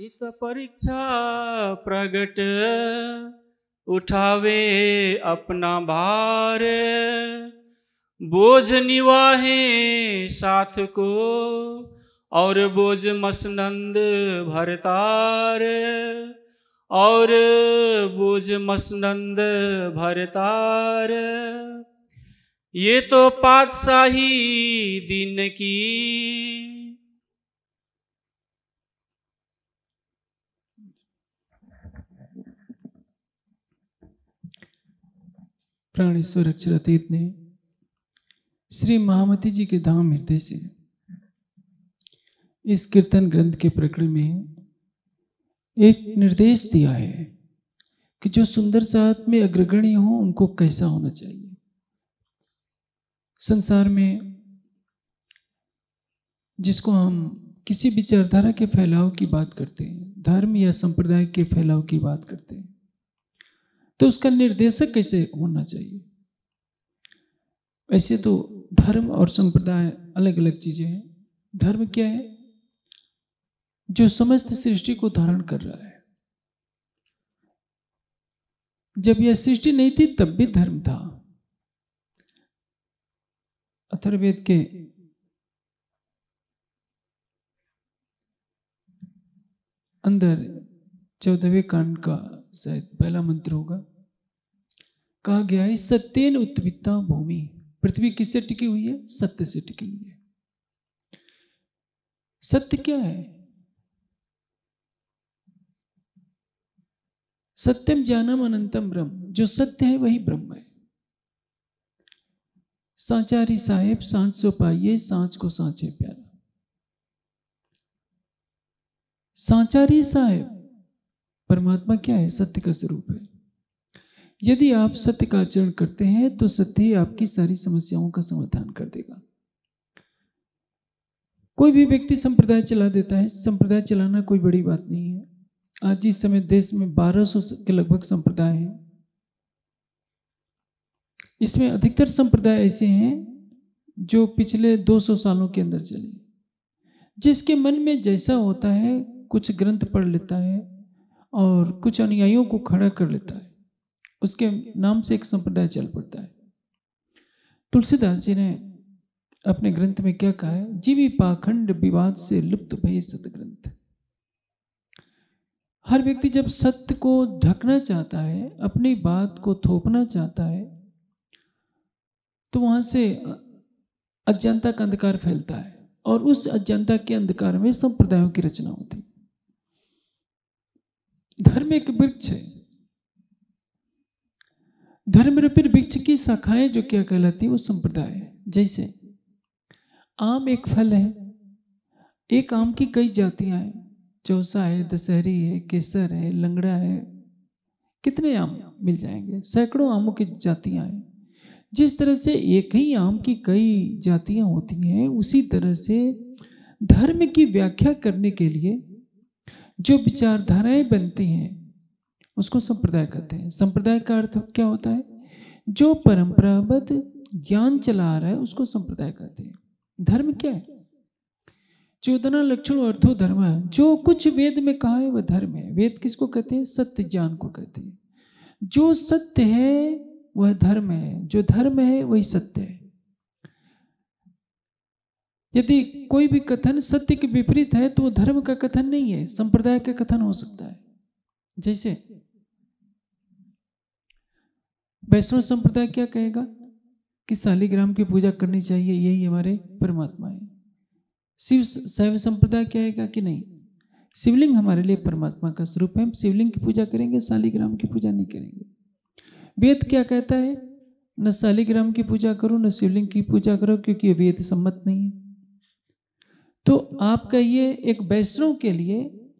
इत परीक्षा प्रगट उठावे अपना भार। बोझ निवाहे साथ को और बोझ मसनंद भरतार और बोझ मसनंद भरतार ये तो पातशाही दिन की प्राणेश्वर अक्षरातीत ने श्री महामती जी के धाम हृदय से इस कीर्तन ग्रंथ के प्रकरण में एक निर्देश दिया है कि जो सुंदर साथ में अग्रगण्य हो, उनको कैसा होना चाहिए। संसार में जिसको हम किसी विचारधारा के फैलाव की बात करते हैं, धर्म या संप्रदाय के फैलाव की बात करते हैं तो उसका निर्देशक कैसे होना चाहिए? ऐसे तो धर्म और संप्रदाय अलग अलग चीज़ें हैं। धर्म क्या है? जो समस्त सृष्टि को धारण कर रहा है। जब यह सृष्टि नहीं थी, तब भी धर्म था। अथर्वेद के अंदर चौदहवें कांड का शायद पहला मंत्र होगा। कहा गया है, सत्यन उत्पिता भूमि। पृथ्वी किससे टिकी हुई है? सत्य से टिकी हुई है। सत्य क्या है? सत्यम जानम अनंतम ब्रह्म। जो सत्य है, वही ब्रह्म है। सांचारी साहेब, सांच सो पाइए, सांच को सांचे प्यारा। सांचारी साहेब, परमात्मा क्या है? सत्य का स्वरूप है। यदि आप सत्य का आचरण करते हैं तो सत्य ही आपकी सारी समस्याओं का समाधान कर देगा। कोई भी व्यक्ति संप्रदाय चला देता है, संप्रदाय चलाना कोई बड़ी बात नहीं है। आज इस समय देश में 1200 के लगभग संप्रदाय हैं। इसमें अधिकतर संप्रदाय ऐसे हैं, जो पिछले 200 सालों के अंदर चले। जिसके मन में जैसा होता है, कुछ ग्रंथ पढ़ लेता है और कुछ अनुयायियों को खड़ा कर लेता है। उसके नाम से एक संप्रदाय चल पड़ता है। तुलसीदास जी ने अपने ग्रंथ में क्या कहा है? जीवी पाखंड विवाद से लुप्त भय सतग्रंथ। हर व्यक्ति जब सत्य को ढकना चाहता है, अपनी बात को थोपना चाहता है तो वहाँ से अज्ञानता का अंधकार फैलता है और उस अज्ञानता के अंधकार में संप्रदायों की रचना होती धर्म एक वृक्ष है। धर्म रूपी वृक्ष की शाखाएँ जो क्या कहलाती है, वो संप्रदाय है। जैसे, आम एक फल है, एक आम की कई जातियाँ हैं। चौसा है, दशहरी है, केसर है, लंगड़ा है, कितने आम मिल जाएँगे? सैकड़ों आमों की जातियाँ हैं। जिस तरह से एक ही आम की कई जातियाँ होती हैं, उसी तरह से धर्म की व्याख्या करने के लिए जो विचारधाराएँ बनती हैं उसको संप्रदाय कहते हैं। संप्रदाय का अर्थ क्या होता है? जो परंपराबद्ध ज्ञान चला रहा है, उसको संप्रदाय कहते हैं। धर्म क्या है? चौदना लक्षण अर्थो धर्म है। जो कुछ वेद में कहा है, वह धर्म है। वेद किसको कहते हैं? सत्य ज्ञान को कहते हैं। जो सत्य है, वह धर्म है। जो धर्म है, वही सत्य है। यदि कोई भी कथन सत्य के विपरीत है तो वो धर्म का कथन नहीं है। संप्रदाय का कथन हो सकता है। जैसे वैष्णव संप्रदाय क्या कहेगा? कि शालिग्राम की पूजा करनी चाहिए, यही हमारे परमात्मा है। शिव शैव संप्रदाय कहेगा कि नहीं? शिवलिंग हमारे लिए परमात्मा का स्वरूप है। हम शिवलिंग की पूजा करेंगे, शालिग्राम की पूजा नहीं करेंगे। वेद क्या कहता है? न शालिग्राम की पूजा करो, न शिवलिंग की पूजा करो, क्योंकि वेद सम्मत नहीं है। तो आपका ये एक वैष्णव के लिए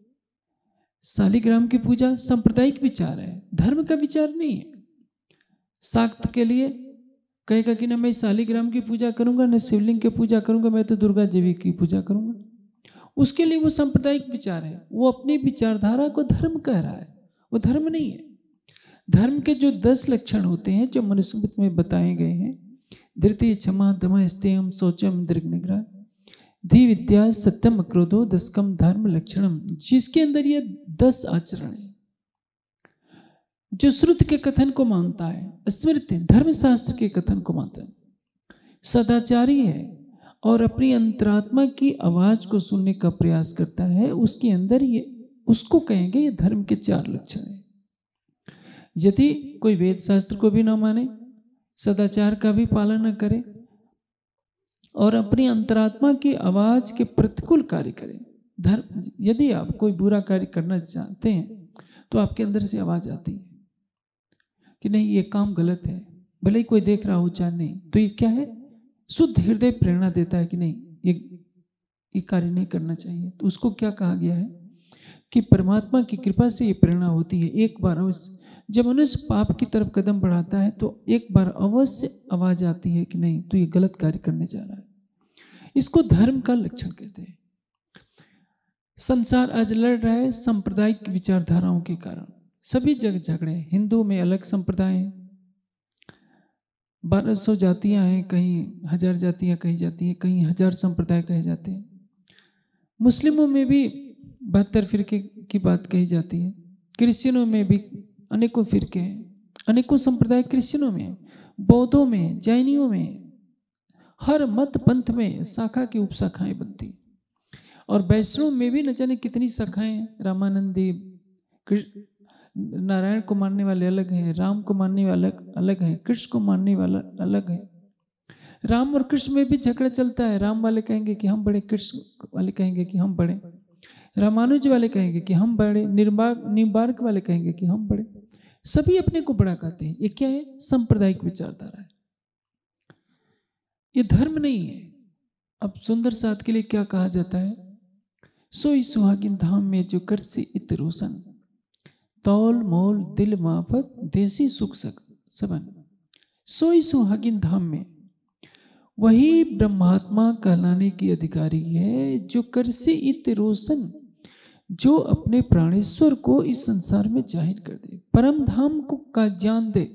शालिग्राम की पूजा सांप्रदायिक विचार है, धर्म का विचार नहीं है। साक्त के लिए कहेगा कि ना मैं शालिग्राम की पूजा करूँगा, न शिवलिंग की पूजा करूँगा, मैं तो दुर्गा देवी की पूजा करूँगा। उसके लिए वो सांप्रदायिक विचार है। वो अपनी विचारधारा को धर्म कह रहा है। वो धर्म नहीं है। धर्म के जो दस लक्षण होते हैं, जो मनुस्मृत में बताए गए हैं, धृति क्षमा दमा स्तेम शौचम दीर्घ निग्रह धी विद्या सत्यम क्रोधो दसकम धर्म लक्षणम, जिसके अंदर ये दस आचरण है। जो श्रुत के कथन को मानता है, स्मृति, धर्मशास्त्र के कथन को मानता है। सदाचारी है और अपनी अंतरात्मा की आवाज़ को सुनने का प्रयास करता है, उसके अंदर ये, उसको कहेंगे ये धर्म के चार लक्षण हैं। यदि कोई वेद शास्त्र को भी ना माने, सदाचार का भी पालन न करे और अपनी अंतरात्मा की आवाज़ के प्रतिकूल कार्य करे, धर्म, यदि आप कोई बुरा कार्य करना चाहते हैं तो आपके अंदर से आवाज़ आती है। कि नहीं, ये काम गलत है। भले ही कोई देख रहा हो, चाहे नहीं। तो ये क्या है? शुद्ध हृदय प्रेरणा देता है कि नहीं, ये ये कार्य नहीं करना चाहिए। तो उसको क्या कहा गया है? कि परमात्मा की कृपा से ये प्रेरणा होती है। एक बार अवश्य, जब मनुष्य पाप की तरफ़ कदम बढ़ाता है तो एक बार अवश्य आवाज़ आती है कि नहीं तो ये गलत कार्य करने जा रहा है। इसको धर्म का लक्षण कहते हैं। संसार आज लड़ रहा है, सांप्रदायिक विचारधाराओं के कारण। सभी जगह झगड़े, हिंदू में अलग संप्रदाय हैं बारह सौ जातियाँ हैं, कहीं हज़ार जातियाँ कही जाती हैं, कहीं हज़ार संप्रदाय कहे जाते हैं। मुस्लिमों में भी बहत्तर फिरके की बात कही जाती है, क्रिश्चियनों में भी अनेकों फिरके हैं, अनेकों संप्रदाय क्रिश्चियनों में बौद्धों में जैनियों में हर मत पंथ में शाखा की उपशाखाएँ बनती और वैष्णव में भी न जाने कितनी शाखाएँ, रामानंदी नारायण को मानने वाले अलग हैं, राम को मानने वाले अलग हैं, कृष्ण को मानने वाला अलग है। राम और कृष्ण में भी झगड़ा चलता है। राम वाले कहेंगे कि हम बड़े, कृष्ण वाले कहेंगे कि हम बड़े। रामानुज वाले कहेंगे कि हम बड़े, निर्बाग निबार्क वाले कहेंगे कि हम बड़े। सभी अपने को बड़ा कहते हैं। ये क्या है? सांप्रदायिक विचारधारा है। ये धर्म नहीं है। अब सुंदर साथ के लिए क्या कहा जाता है? सोई सुहागिन धाम में जो कर से इत रोशन तौल मोल दिल माफक देसी सुख सबन। सोई सुहागिन धाम में, वही ब्रह्मात्मा कहलाने की अधिकारी है, जो कर से इत रोशन, जो अपने प्राणेश्वर को इस संसार में ज़ाहिर कर दे, परम धाम को का ज्ञान दे।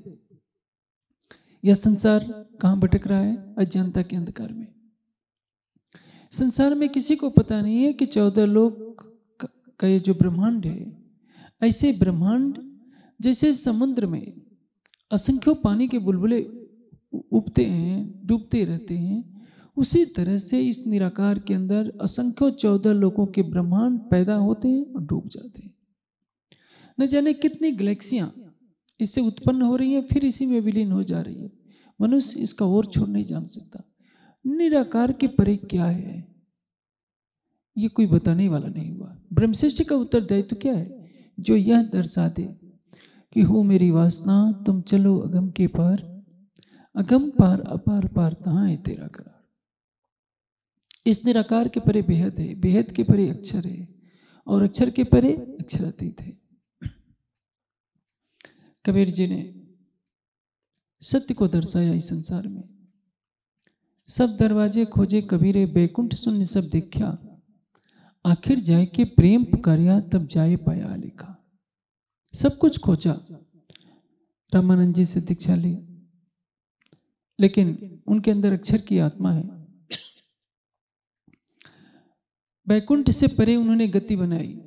यह संसार कहाँ भटक रहा है? अज्ञानता के अंधकार में। संसार में किसी को पता नहीं है कि चौदह लोग का ये जो ब्रह्मांड है ऐसे ब्रह्मांड जैसे समुद्र में असंख्यों पानी के बुलबुले उगते हैं, डूबते रहते हैं, उसी तरह से इस निराकार के अंदर असंख्यों चौदह लोगों के ब्रह्मांड पैदा होते हैं और डूब जाते हैं। न जाने कितनी गैलेक्सियाँ इससे उत्पन्न हो रही हैं, फिर इसी में विलीन हो जा रही है। मनुष्य इसका और छोड़ नहीं जान सकता। निराकार के परे क्या है? ये कोई बताने वाला नहीं हुआ। ब्रह्मशिष्ट का उत्तरदायित्व क्या है? जो यह दर्शा दे कि हो मेरी वासना, तुम चलो अगम के पार। अगम पार अपार पार तहाँ है तेरा करार? इस निराकार के परे बेहद है, बेहद के परे अक्षर है, और अक्षर के परे अक्षरातीत है। कबीर जी ने सत्य को दर्शाया इस संसार में। सब दरवाजे खोजे, कबीरे, बैकुंठ शून्य सब देखा आखिर जाए के प्रेम पुकारिया, तब जाए पाया लिखा सब कुछ खोजा। रामानंद जी से दीक्षा ली। लेकिन उनके अंदर अक्षर की आत्मा है। बैकुंठ से परे उन्होंने गति बनाई।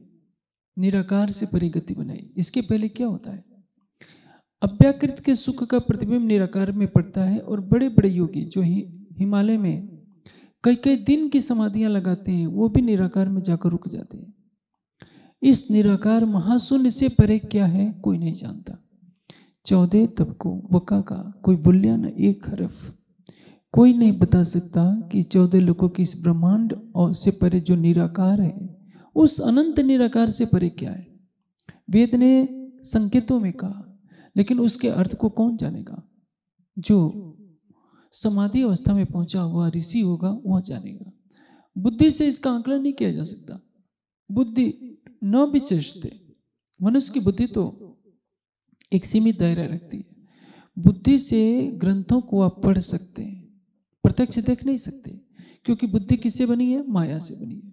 निराकार से परे गति बनाई। इसके पहले क्या होता है? अव्याकृत के सुख का प्रतिबिंब निराकार में पड़ता है और बड़े बड़े योगी जो ही हिमालय में कई कई दिन की समाधियाँ लगाते हैं, वो भी निराकार में जाकर रुक जाते हैं। इस निराकार महाशून्य से परे क्या है, कोई नहीं जानता। चौदह तबको, वका का, कोई बुल्लिया न, एक हरफ। कोई नहीं बता सकता कि चौदह लोगों की इस ब्रह्मांड और से परे जो निराकार है, उस अनंत निराकार से परे क्या है? वेद ने संकेतों में कहा, लेकिन उसके अर्थ को कौन जानेगा? जो समाधि अवस्था में पहुँचा हुआ ऋषि होगा, वह जानेगा। बुद्धि से इसका आंकलन नहीं किया जा सकता। बुद्धि न विचेषते मनुष्य की बुद्धि तो एक सीमित दायरा रखती है। बुद्धि से ग्रंथों को आप पढ़ सकते हैं, प्रत्यक्ष देख नहीं सकते, क्योंकि बुद्धि किससे बनी है? माया से बनी है।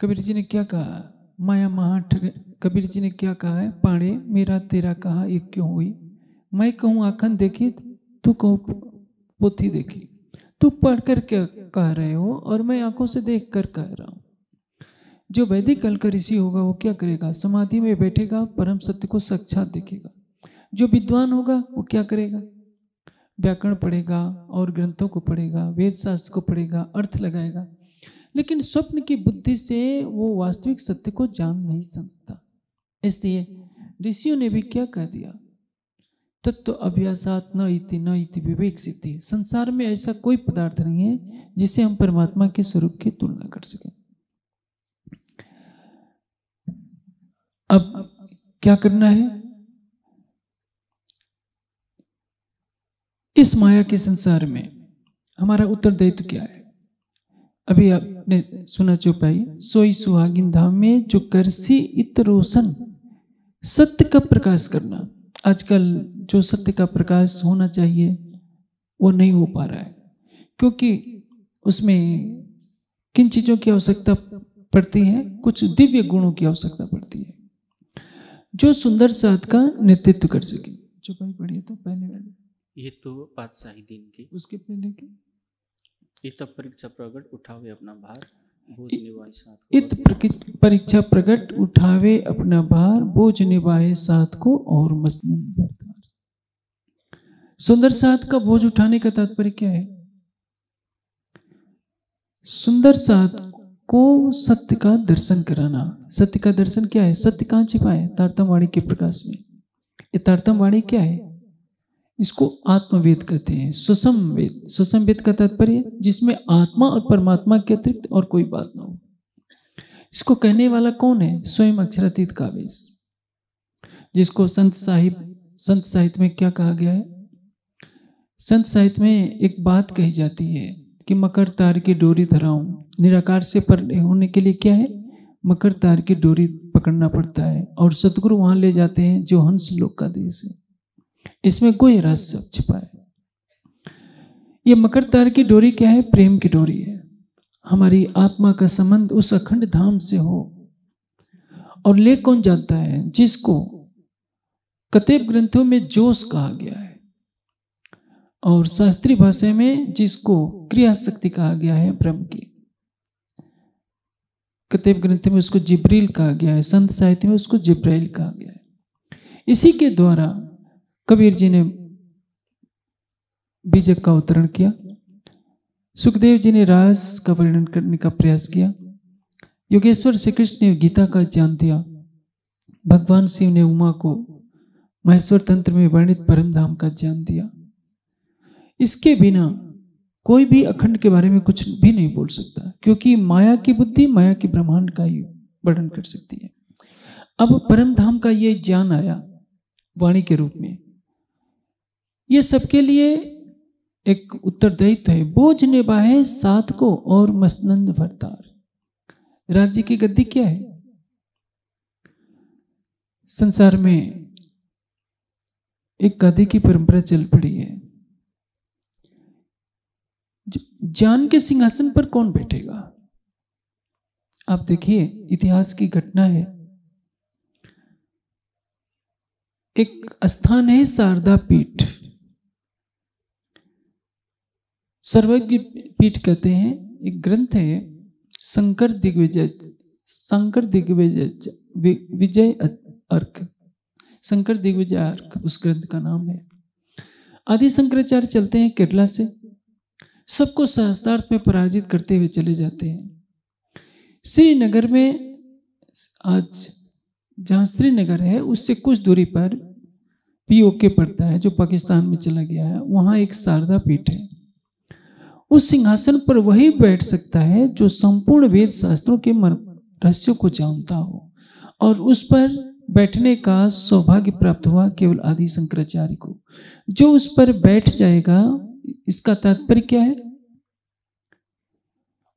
कबीर जी ने क्या कहा? माया महा कबीर जी ने क्या कहा है? पाणे मेरा तेरा कहा एक क्यों हुई? मैं कहूँ आखन देखी तू कहूँ पोथी देखी। तू पढ़ कर क्या कह रहे हो? और मैं आँखों से देख कर कह रहा हूँ। जो वैदिक कल का ऋषि होगा, वो क्या करेगा? समाधि में बैठेगा, परम सत्य को साक्षात देखेगा। जो विद्वान होगा, वो क्या करेगा? व्याकरण पढ़ेगा और ग्रंथों को पढ़ेगा वेद शास्त्र को पढ़ेगा, अर्थ लगाएगा। लेकिन स्वप्न की बुद्धि से वो वास्तविक सत्य को जान नहीं सकता। इसलिए ऋषियों ने भी क्या कह दिया? तत्व अभ्यासात न इति न इति विवेक सिद्धि संसार में ऐसा कोई पदार्थ नहीं है जिसे हम परमात्मा के स्वरूप की तुलना कर सकें। अब क्या करना है? इस माया के संसार में हमारा उत्तरदायित्व क्या है? अभी आपने सुना चौपाई, सोई सुहागिन धाम में जो करसी इत रोशन सत्य का प्रकाश करना। आजकल जो सत्य का प्रकाश होना चाहिए वो नहीं हो पा रहा है। क्योंकि उसमें किन चीज़ों की आवश्यकता पड़ती है? कुछ दिव्य गुणों की आवश्यकता पड़ती है। जो सुंदर साथ का नेतृत्व कर सके। चौपाई पढ़िए तो पहले वाले। ये तो बादशाही दिन की। उसके पहले के। तब परीक्षा प्रकट उठावे अपना भार। इत प्रकि- परीक्षा प्रकट उठावे, अपना भार बोझ निभाए, साथ को और मसलन सुंदर साथ का बोझ उठाने का तात्पर्य क्या है? सुंदर साथ को सत्य का दर्शन कराना। सत्य का दर्शन क्या है? सत्य कहाँ छिपा है? तारतम वाणी के प्रकाश में। ये तारतम वाणी क्या है? इसको आत्मवेद कहते हैं सुसम वेद सुसम वेद का तात्पर्य, जिसमें आत्मा और परमात्मा के अतिरिक्त और कोई बात ना हो। इसको कहने वाला कौन है? स्वयं अक्षरातीत कावेश जिसको संत साहिब, संत साहित्य में क्या कहा गया है? संत साहित्य में एक बात कही जाती है कि मकर तार की डोरी धराऊं, निराकार से पर होने के लिए क्या है? मकर तार की डोरी पकड़ना पड़ता है और सतगुरु वहाँ ले जाते हैं जो हंस लोक का देश है। इसमें कोई रहस्य छिपा है। ये मकर तार की डोरी क्या है? प्रेम की डोरी है। हमारी आत्मा का संबंध उस अखंड धाम से हो। और ले कौन जाता है? जिसको कतेब ग्रंथों में जोश कहा गया है। और शास्त्रीय भाषा में जिसको क्रिया शक्ति कहा गया है ब्रह्म की। कतेब ग्रंथ में उसको जिब्रील कहा गया है। संत साहित्य में उसको जिब्राइल कहा गया है। इसी के द्वारा कबीर जी ने बीजक का अवतरण किया। सुखदेव जी ने रास का वर्णन करने का प्रयास किया। योगेश्वर श्री कृष्ण ने गीता का ज्ञान दिया। भगवान शिव ने उमा को महेश्वर तंत्र में वर्णित परम धाम का ज्ञान दिया। इसके बिना कोई भी अखंड के बारे में कुछ भी नहीं बोल सकता, क्योंकि माया की बुद्धि माया के ब्रह्मांड का ही वर्णन कर सकती है। अब परम धाम का ये ज्ञान आया वाणी के रूप में। ये सबके लिए एक उत्तरदायित्व है। बोझ निभाए साथ को और मसनंद भरतार राज्य की गद्दी क्या है? संसार में एक गद्दी की परंपरा चल पड़ी है। ज्ञान के सिंहासन पर कौन बैठेगा? आप देखिए, इतिहास की घटना है। एक स्थान है शारदा पीठ। सर्वज्ञ पीठ कहते हैं, एक ग्रंथ है शंकर दिग्विजय शंकर दिग्विजय विजय अर्क। शंकर दिग्विजय अर्क, उस ग्रंथ का नाम है। आदि शंकराचार्य चलते हैं केरला से। सबको सहस्तार्थ में पराजित करते हुए चले जाते हैं। श्रीनगर में आज जहाँ श्रीनगर है, उससे कुछ दूरी पर पीओके पड़ता है, जो पाकिस्तान में चला गया है। वहाँ एक शारदा पीठ है। उस सिंहासन पर वही बैठ सकता है जो संपूर्ण वेद शास्त्रों के रहस्यों को जानता हो। और उस पर बैठने का सौभाग्य प्राप्त हुआ केवल आदि शंकराचार्य को। जो उस पर बैठ जाएगा, इसका तात्पर्य क्या है?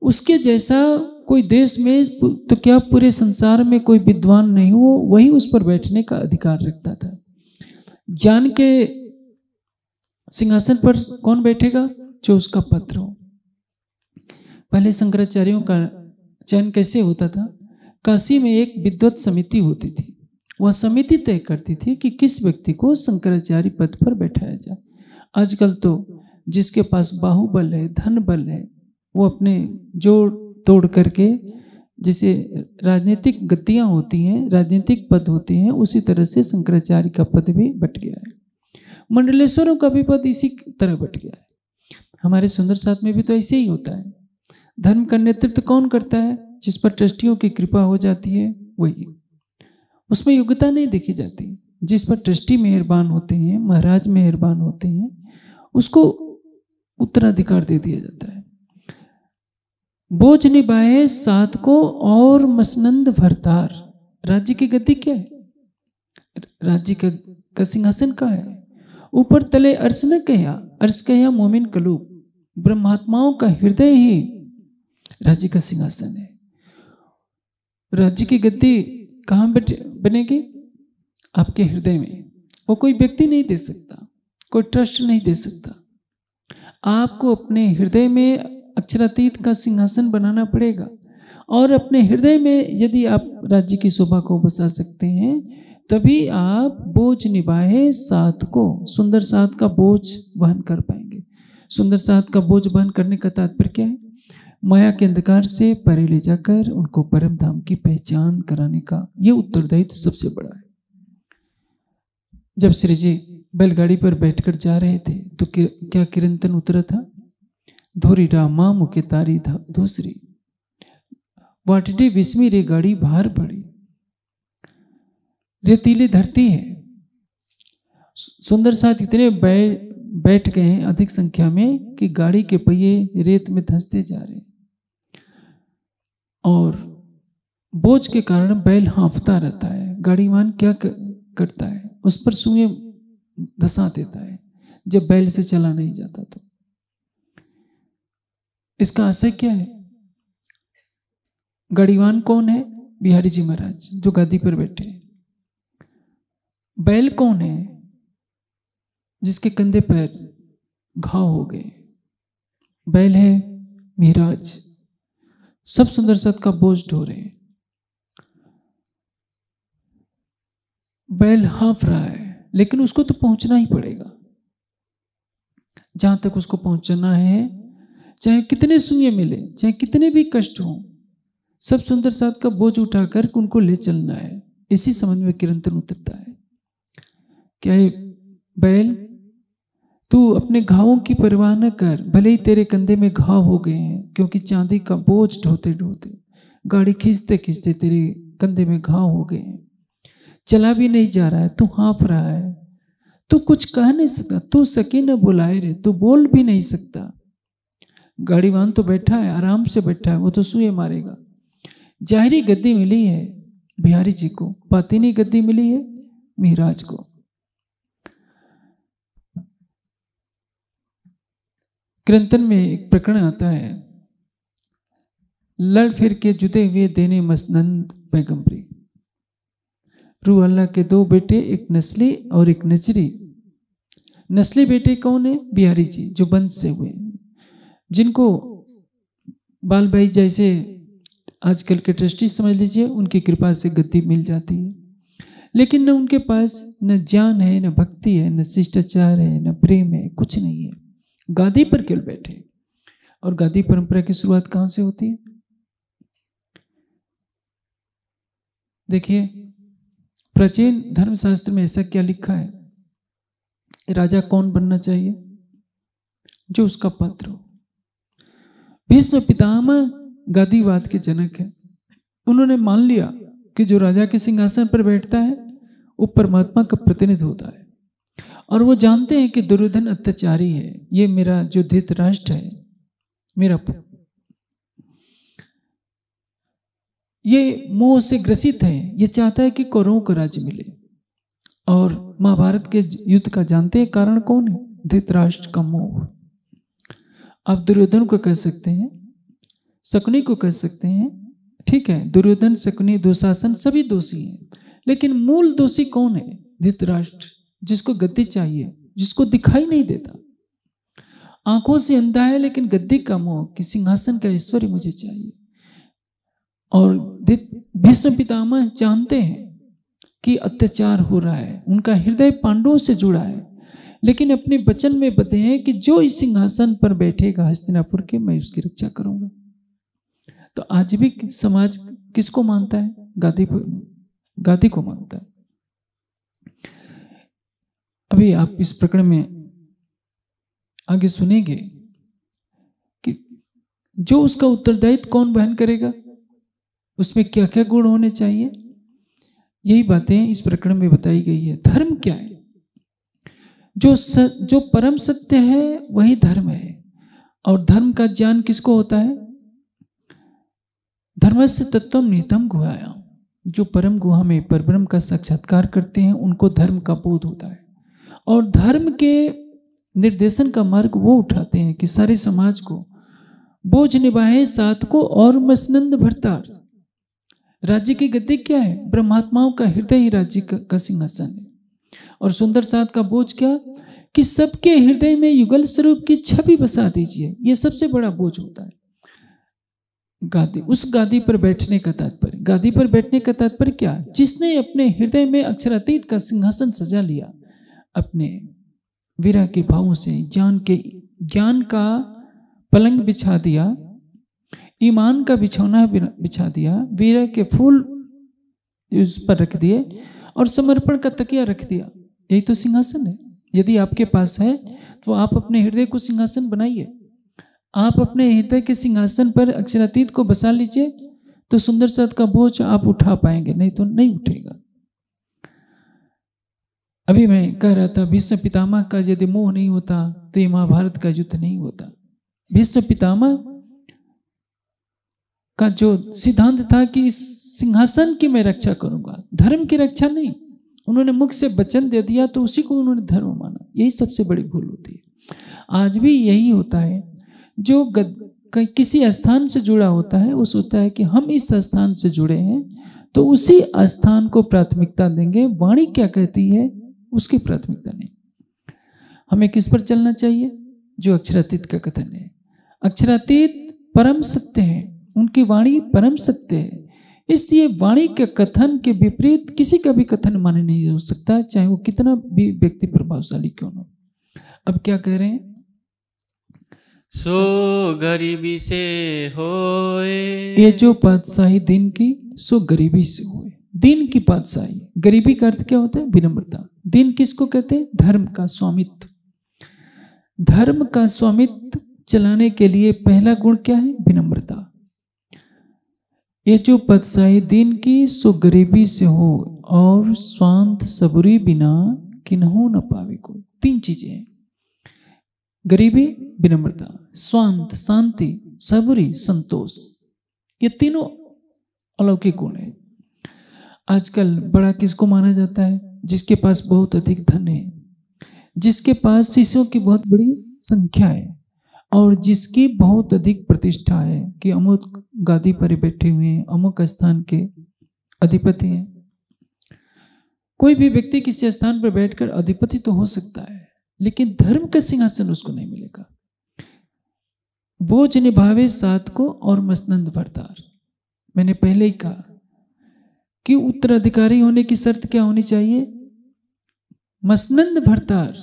उसके जैसा कोई देश में तो क्या पूरे संसार में कोई विद्वान नहीं हो, वही उस पर बैठने का अधिकार रखता था। ज्ञान के सिंहासन पर कौन बैठेगा? जो उसका पत्र हो। पहले शंकराचार्यों का चयन कैसे होता था? काशी में एक विद्वत समिति होती थी। वह समिति तय करती थी कि किस व्यक्ति को शंकराचार्य पद पर बैठाया जाए। आजकल तो जिसके पास बाहुबल है धन बल है, वो अपने जोड़ तोड़ करके जैसे राजनीतिक गतियाँ होती हैं, राजनीतिक पद होते हैं, उसी तरह से शंकराचार्य का पद भी बट गया है। मंडलेश्वरों का भी पद इसी तरह बट गया है। हमारे सुंदर साथ में भी तो ऐसे ही होता है। धर्म का नेतृत्व कौन करता है? जिस पर ट्रस्टियों की कृपा हो जाती है वही। उसमें योग्यता नहीं देखी जाती। जिस पर ट्रस्टी मेहरबान होते हैं महाराज मेहरबान होते हैं उसको उत्तराधिकार दे दिया जाता है। बोझ निभाए सात को और मसनंद भरतार। राज्य की गति क्या है? राज्य का, सिंहासन का है? ऊपर तले अर्श न कहा अर्श कहा मोमिन कलूब ब्रह्मात्माओं का हृदय ही राज्य का सिंहासन है। राज्य की गद्दी कहाँ बनेगी? आपके हृदय में। वो कोई व्यक्ति नहीं दे सकता, कोई ट्रस्ट नहीं दे सकता। आपको अपने हृदय में अक्षरातीत का सिंहासन बनाना पड़ेगा। और अपने हृदय में यदि आप राज्य की शोभा को बसा सकते हैं तभी आप बोझ निभाए साथ को। सुंदर साथ का बोझ वहन कर पाएँगे। सुंदर साथ का बोझ वहन करने का तात्पर्य क्या है? माया के अंधकार से परे ले जाकर उनको परम धाम की पहचान कराने का ये उत्तरदायित्व तो सबसे बड़ा है। जब श्री जी बैलगाड़ी पर बैठकर जा रहे थे तो किर, क्या किरंतन उतरा था? धोरी रामा मुके तारी दूसरी वाटडे विस्मी रे गाड़ी बाहर पड़ी। रेतीली धरती है। सुंदर साथ इतने बैठ गए हैं अधिक संख्या में कि गाड़ी के पहिए रेत में धंसते जा रहे और बोझ के कारण बैल हाँफता रहता है। गाड़ीवान क्या करता है? उस पर सुए धसा देता है। जब बैल से चला नहीं जाता तो। इसका आशय क्या है? गाड़ीवान कौन है? बिहारी जी महाराज, जो गादी पर बैठे बैल कौन है, जिसके कंधे पर घाव हो गए। बैल है मिराज। सब सुंदर सत का बोझ ढो रहे बैल हाफ़ रहा है, लेकिन उसको तो पहुँचना ही पड़ेगा। जहाँ तक उसको पहुँचना है, चाहे कितने सुए मिले, चाहे कितने भी कष्ट हों, सब सुंदर साथ का बोझ उठाकर उनको ले चलना है। इसी समझ में किरंतन उतरता है। क्या है बैल? तू अपने घावों की परवाह न कर, भले ही तेरे कंधे में घाव हो गए हैं, क्योंकि चांदी का बोझ ढोते ढोते गाड़ी खींचते खींचते तेरे कंधे में घाव हो गए हैं। चला भी नहीं जा रहा है, तू हाँफ रहा है। तू कुछ कह नहीं सकता तू सकी न बुलाए रे, तू बोल भी नहीं सकता। गाड़ीवान तो बैठा है, आराम से बैठा है, वो तो सुए मारेगा। जाहिरी गद्दी मिली है, बिहारी जी को, बातिनी गद्दी मिली है मिहराज को। क्रंतन में एक प्रकरण आता है। लड़ फिर के जुदे हुए देने मसनंद पैगम्बरी रू अल्लाह के दो बेटे, एक नस्ली और एक नजरी। नस्ली बेटे कौन है? बिहारी जी, जो बंद से हुए। जिनको बाल भाई जैसे आजकल के ट्रस्टी समझ लीजिए, उनकी कृपा से गद्दी मिल जाती है। लेकिन न उनके पास न ज्ञान है, न भक्ति है, न शिष्टाचार है, न प्रेम है, कुछ नहीं है। गादी पर केवल बैठे और गादी परंपरा की शुरुआत कहाँ से होती है? देखिए, प्राचीन धर्मशास्त्र में ऐसा क्या लिखा है? राजा कौन बनना चाहिए? जो उसका पत्र हो। भीष्म पितामह गादीवाद के जनक है। उन्होंने मान लिया कि जो राजा के सिंहासन पर बैठता है, वो परमात्मा का प्रतिनिधि होता है। और वो जानते हैं कि दुर्योधन अत्याचारी है। ये मेरा जो धित राष्ट्र है, मेरा ये मोह से ग्रसित है, ये चाहता है कि कौरवों को राज्य मिले। और महाभारत के युद्ध का जानते हैं कारण कौन है? धृतराष्ट्र का मोह। आप दुर्योधन को कह सकते हैं, शकुनी को कह सकते हैं, ठीक है, दुर्योधन, शकुनी, दुशासन सभी दोषी हैं, लेकिन मूल दोषी कौन है? धृतराष्ट्र जिसको गद्दी चाहिए, जिसको दिखाई नहीं देता। आँखों से अंधा है, लेकिन गद्दी का मोह कि सिंहासन का ऐश्वर्य मुझे चाहिए। और भीष्म पितामह जानते हैं कि अत्याचार हो रहा है, उनका हृदय पांडवों से जुड़ा है, लेकिन अपने वचन में बते हैं कि जो इस सिंहासन पर बैठेगा, हस्तिनापुर के, मैं उसकी रक्षा करूँगा। तो आज भी समाज किसको मानता है? गादी गादी को मानता है। अभी आप इस प्रकरण में आगे सुनेंगे कि जो उसका उत्तरदायित्व कौन बहन करेगा उसमें क्या क्या गुण होने चाहिए? यही बातें इस प्रकरण में बताई गई है। धर्म क्या है? जो स, जो परम सत्य है वही धर्म है। और धर्म का ज्ञान किसको होता है? धर्म से तत्व नितम गुहाया। जो परम गुहा में परब्रह्म का साक्षात्कार करते हैं उनको धर्म का बोध होता है। और धर्म के निर्देशन का मार्ग वो उठाते हैं कि सारे समाज को बोझ निभाए, साथ को और मसनंद भरतार। राज्य की गति क्या है? ब्रह्मात्माओं का हृदय ही राज्य का सिंहासन है। और सुंदर साथ का बोझ क्या? कि सबके हृदय में युगल स्वरूप की छवि बसा दीजिए। यह सबसे बड़ा बोझ होता है। गादी, उस गादी पर बैठने का तात्पर्य। गादी पर बैठने का तात्पर्य क्या? जिसने अपने हृदय में अक्षरातीत का सिंहासन सजा लिया। अपने विरह के भावों से ज्ञान के, ज्ञान का पलंग बिछा दिया, ईमान का बिछौना बिछा दिया, वीर के फूल उस पर रख दिए और समर्पण का तकिया रख दिया। यही तो सिंहासन है। यदि आपके पास है तो आप अपने हृदय को सिंहासन बनाइए। आप अपने हृदय के सिंहासन पर अक्षरातीत को बसा लीजिए तो सुंदर सत का बोझ आप उठा पाएँगे, नहीं तो नहीं उठेगा। अभी मैं कह रहा था भीष्म पितामह का यदि मोह नहीं होता तो ये महाभारत का युद्ध नहीं होता। भीष्म पितामह का जो सिद्धांत था कि इस सिंहासन की मैं रक्षा करूँगा धर्म की रक्षा नहीं उन्होंने मुख से वचन दे दिया तो उसी को उन्होंने धर्म माना। यही सबसे बड़ी भूल होती है। आज भी यही होता है जो गद, किसी स्थान से जुड़ा होता है वो सोचता है कि हम इस स्थान से जुड़े हैं तो उसी स्थान को प्राथमिकता देंगे। वाणी क्या कहती है? उसकी प्राथमिकता नहीं। हमें किस पर चलना चाहिए? जो अक्षरातीत का कथन है। अक्षरातीत परम सत्य है। उनकी वाणी परम सत्य है। इसलिए वाणी के कथन के विपरीत किसी का भी कथन माने नहीं हो सकता चाहे वो कितना भी व्यक्ति प्रभावशाली क्यों ना अब क्या कह रहे हैं? सो गरीबी से होए। ये जो पातशाही दिन की सो गरीबी से हुए। दिन की पातशाही गरीबी का अर्थ क्या होता है? विनम्रता। दिन किसको कहते हैं? धर्म का स्वामित्व। धर्म का स्वामित्व चलाने के लिए पहला गुण क्या है? विनम्रता। ये जो पदशाही दिन की, सो गरीबी से हो और स्वांत सबुरी बिना किन्हों न पावे को। तीन चीज़ें हैं। गरीबी, विनम्रता, स्वांत, शांति, सबुरी, संतोष। ये तीनों अलौकिक गुण है। आजकल बड़ा किसको माना जाता है? जिसके पास बहुत अधिक धन है। जिसके पास शिष्यों की बहुत बड़ी संख्या है और जिसकी बहुत अधिक प्रतिष्ठा है कि अमुक गादी पर बैठे हुए हैं, अमुक स्थान के अधिपति हैं। कोई भी व्यक्ति किसी स्थान पर बैठकर अधिपति तो हो सकता है, लेकिन धर्म का सिंहासन उसको नहीं मिलेगा। बोझ निभावे सात को और मसनंद भरतार मैंने पहले ही कहा कि उत्तराधिकारी होने की शर्त क्या होनी चाहिए? मसनंद भरतार,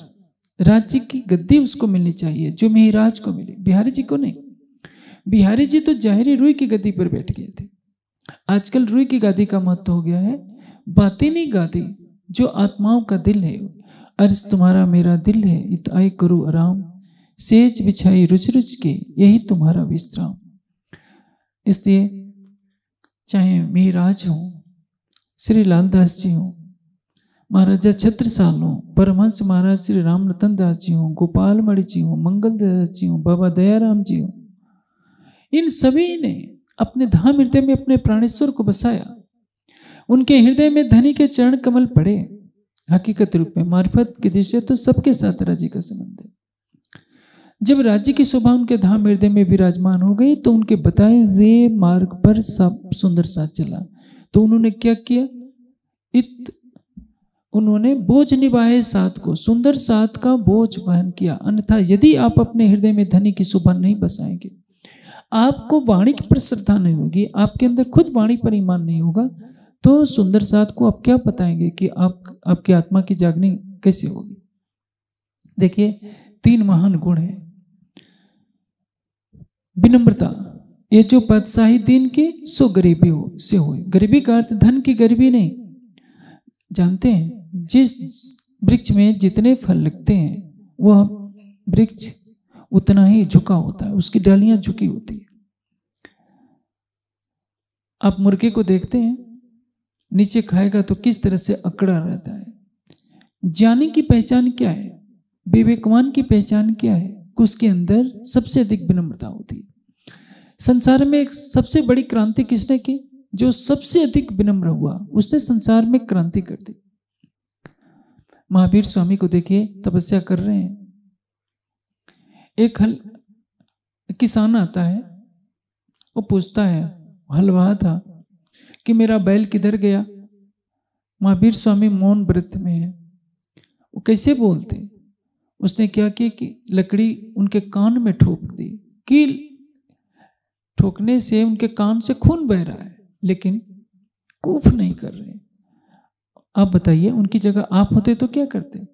राज्य की गद्दी उसको मिलनी चाहिए, जो मेहराज को मिले। बिहारी जी को नहीं। बिहारी जी तो ज़ाहिर रुई की गद्दी पर बैठ गए थे। आजकल रुई की गादी का महत्व हो गया है। बातिनी गादी, जो आत्माओं का दिल है। अर्ज़ तुम्हारा मेरा दिल है, इत आय करो आराम। सेज बिछाई रुच रुच के, यही तुम्हारा विश्राम। इसलिए चाहे मेहराज हो श्री लालदास जी हों महाराजा छत्रसाल हों परमहंस महाराज श्री राम रतन दास जी हों गोपाल मणि जी हों मंगल दास जी हों बाबा दयाराम जी हों इन सभी ने अपने धाम हृदय में अपने प्राणेश्वर को बसाया। उनके हृदय में धनी के चरण कमल पड़े। हकीकत रूप में मार्फत की दिशा तो सबके साथ राज्य का संबंध है। जब राज्य की शोभा उनके धाम हृदय में विराजमान हो गई तो उनके बताए हुए मार्ग पर सब सुंदर साथ चला। तो उन्होंने क्या किया? इत उन्होंने बोझ निभाए साथ को। सुंदर साथ का बोझ वहन किया। अन्यथा यदि आप अपने हृदय में धनी की शोभा नहीं बसाएँगे, आपको वाणी पर श्रद्धा नहीं होगी, आपके अंदर खुद वाणी पर ईमान नहीं होगा तो सुंदर साथ को आप क्या बताएँगे कि आप, आपकी आत्मा की जागनी कैसे होगी? देखिए, तीन महान गुण है। विनम्रता ये जो बादशाही दिन की सो गरीबी हो, से हो गरीबी का अर्थ धन की गरीबी नहीं। जानते हैं, जिस वृक्ष में जितने फल लगते हैं, वह वृक्ष उतना ही झुका होता है, उसकी डालियाँ झुकी होती है। आप मुर्गे को देखते हैं, नीचे खाएगा तो किस तरह से अकड़ा रहता है? ज्ञानी की पहचान क्या है? विवेकवान की पहचान क्या है? उसके अंदर सबसे अधिक विनम्रता होती है। संसार में सबसे बड़ी क्रांति किसने की? जो सबसे अधिक विनम्र हुआ, उसने संसार में क्रांति कर दी। महावीर स्वामी को देखिए, तपस्या कर रहे हैं। एक हल, किसान आता है, वो पूछता है हलवा था कि मेरा बैल किधर गया? महावीर स्वामी मौन व्रत में है। वो कैसे बोलते? उसने क्या किया कि लकड़ी उनके कान में ठोक दी, कील ठोकने से उनके कान से खून बह रहा है, लेकिन कूफ नहीं कर रहे आप बताइए, उनकी जगह आप होते तो क्या करते?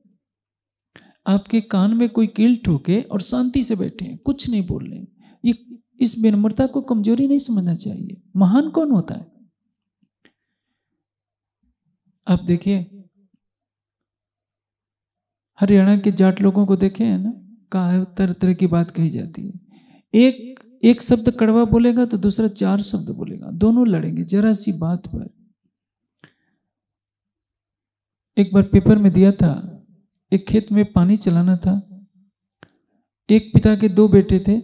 आपके कान में कोई कील ठोके और शांति से बैठे हैं, कुछ नहीं बोल रहे ये, इस विनम्रता को कमज़ोरी नहीं समझना चाहिए। महान कौन होता है? आप देखिए, हरियाणा के जाट लोगों को देखे हैं ना? कहा तरह तरह की बात कही जाती है। एक एक शब्द कड़वा बोलेगा तो दूसरा चार शब्द बोलेगा। दोनों लड़ेंगे, जरा सी बात पर। एक बार पेपर में दिया था, एक खेत में पानी चलाना था। एक पिता के दो बेटे थे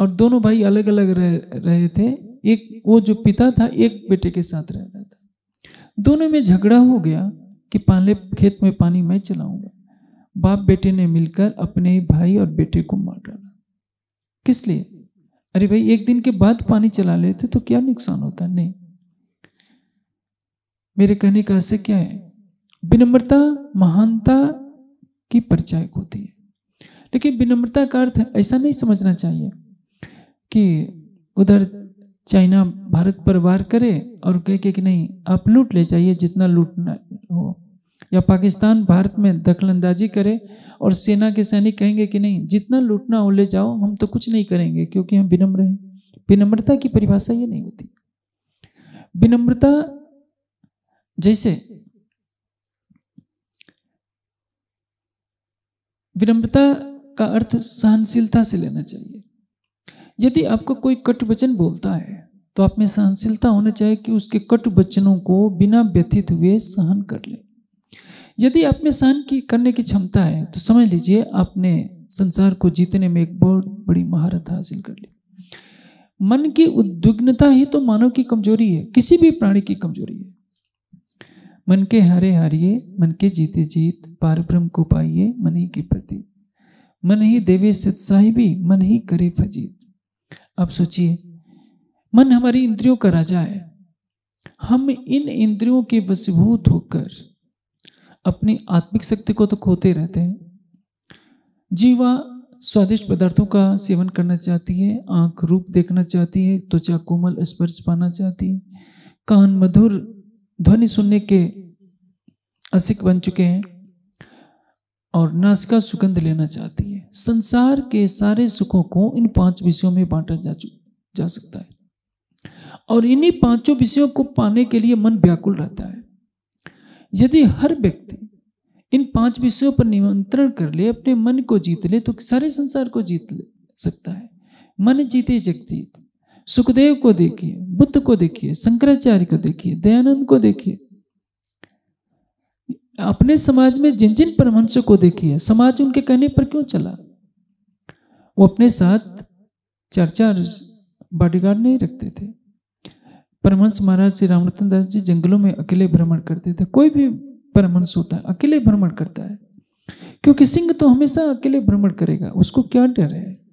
और दोनों भाई अलग अलग रह, रहे थे। एक, वो जो पिता था, एक बेटे के साथ रह रहा था। दोनों में झगड़ा हो गया कि पहले खेत में पानी मैं चलाऊँगा। बाप बेटे ने मिलकर अपने भाई और बेटे को मार डाला। किस लिए? अरे भाई, एक दिन के बाद पानी चला लेते तो क्या नुकसान होता? नहीं। मेरे कहने का आशय क्या है? विनम्रता महानता की परिचायक होती है। लेकिन विनम्रता का अर्थ ऐसा नहीं समझना चाहिए कि उधर चाइना भारत पर वार करे और कहे कि नहीं, आप लूट ले जाइए जितना लूटना हो। या पाकिस्तान भारत में दखलंदाजी करे और सेना के सैनिक कहेंगे कि नहीं, जितना लूटना हो, ले जाओ, हम तो कुछ नहीं करेंगे, क्योंकि हम विनम्र हैं। विनम्रता की परिभाषा ये नहीं होती। विनम्रता जैसे विनम्रता का अर्थ सहनशीलता से लेना चाहिए। यदि आपको कोई कट वचन बोलता है तो आप में सहनशीलता होना चाहिए कि उसके कट वचनों को बिना व्यथित हुए सहन कर ले। यदि आप में सहन की, करने की क्षमता है तो समझ लीजिए आपने संसार को जीतने में एक बहुत बड़ी महारत हासिल कर ली। मन की उद्विग्नता ही तो मानव की कमज़ोरी है, किसी भी प्राणी की कमज़ोरी है। मन के हारे हारिए, मन के जीते जीत, पार ब्रह्म को पाइए, मन ही के प्रति मन ही देवे सत्साहिबी मन ही करे फजीत। आप सोचिए, मन हमारी इंद्रियों का राजा है। हम इन इंद्रियों के वशीभूत होकर अपनी आत्मिक शक्ति को तो खोते रहते हैं। जीवा स्वादिष्ट पदार्थों का सेवन करना चाहती है, आँख रूप देखना चाहती है, त्वचा कोमल स्पर्श पाना चाहती है। कान मधुर ध्वनि सुनने के असिक बन चुके हैं और नासिका सुगंध लेना चाहती है। संसार के सारे सुखों को इन पाँच विषयों में बांटा जा जा सकता है। और इन्हीं पाँचों विषयों को पाने के लिए मन व्याकुल रहता है। यदि हर व्यक्ति इन पाँच विषयों पर निमंत्रण कर ले, अपने मन को जीत ले तो सारे संसार को जीत ले सकता है। मन जीते, जग जीत। सुखदेव को देखिए, बुद्ध को देखिए, शंकराचार्य को देखिए, दयानंद को देखिए। अपने समाज में जिन जिन परमहंसों को देखिए, समाज उनके कहने पर क्यों चला? वो अपने साथ चार चार बॉडीगार्ड नहीं रखते थे। परमहंस महाराज श्री रामरतन दास जी जंगलों में अकेले भ्रमण करते थे। कोई भी परमहंस होता है, अकेले भ्रमण करता है। क्योंकि सिंह तो हमेशा अकेले भ्रमण करेगा, उसको क्या डर है?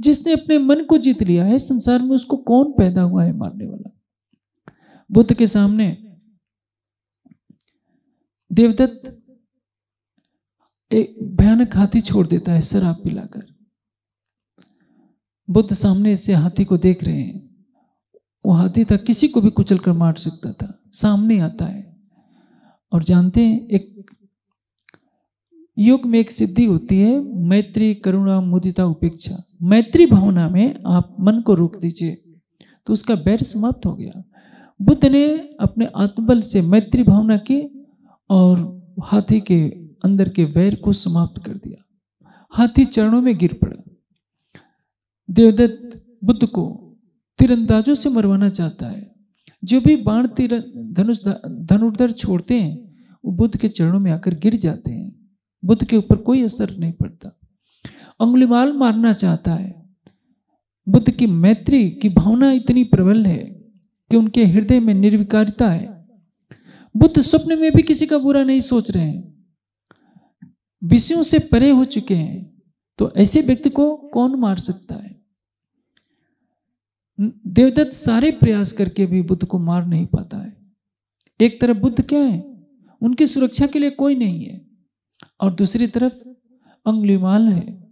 जिसने अपने मन को जीत लिया है, संसार में उसको कौन पैदा हुआ है मारने वाला? बुद्ध के सामने देवदत्त एक भयानक हाथी छोड़ देता है, शराब पिलाकर। बुद्ध सामने से हाथी को देख रहे हैं। वो हाथी था, किसी को भी कुचल कर मार सकता था। सामने आता है। और जानते हैं, एक योग में एक सिद्धि होती है, मैत्री, करुणा, मुदिता, उपेक्षा। मैत्री भावना में आप मन को रोक दीजिए तो उसका बैर समाप्त हो गया। बुद्ध ने अपने आत्मबल से मैत्री भावना की और हाथी के अंदर के वैर को समाप्त कर दिया। हाथी चरणों में गिर पड़ा। देवदत्त बुद्ध को तीरंदाजों से मरवाना चाहता है। जो भी बाण तीर, धनुष धनुर्धर छोड़ते हैं, वो बुद्ध के चरणों में आकर गिर जाते हैं। बुद्ध के ऊपर कोई असर नहीं पड़ता। अंगुलिमाल मारना चाहता है। बुद्ध की मैत्री की भावना इतनी प्रबल है कि उनके हृदय में निर्विकारिता है। बुद्ध स्वप्न में भी किसी का बुरा नहीं सोच रहे हैं। विषयों से परे हो चुके हैं तो ऐसे व्यक्ति को कौन मार सकता है? देवदत्त सारे प्रयास करके भी बुद्ध को मार नहीं पाता है। एक तरफ़ बुद्ध क्या है? उनकी सुरक्षा के लिए कोई नहीं है। और दूसरी तरफ़ अंगुलीमाल है,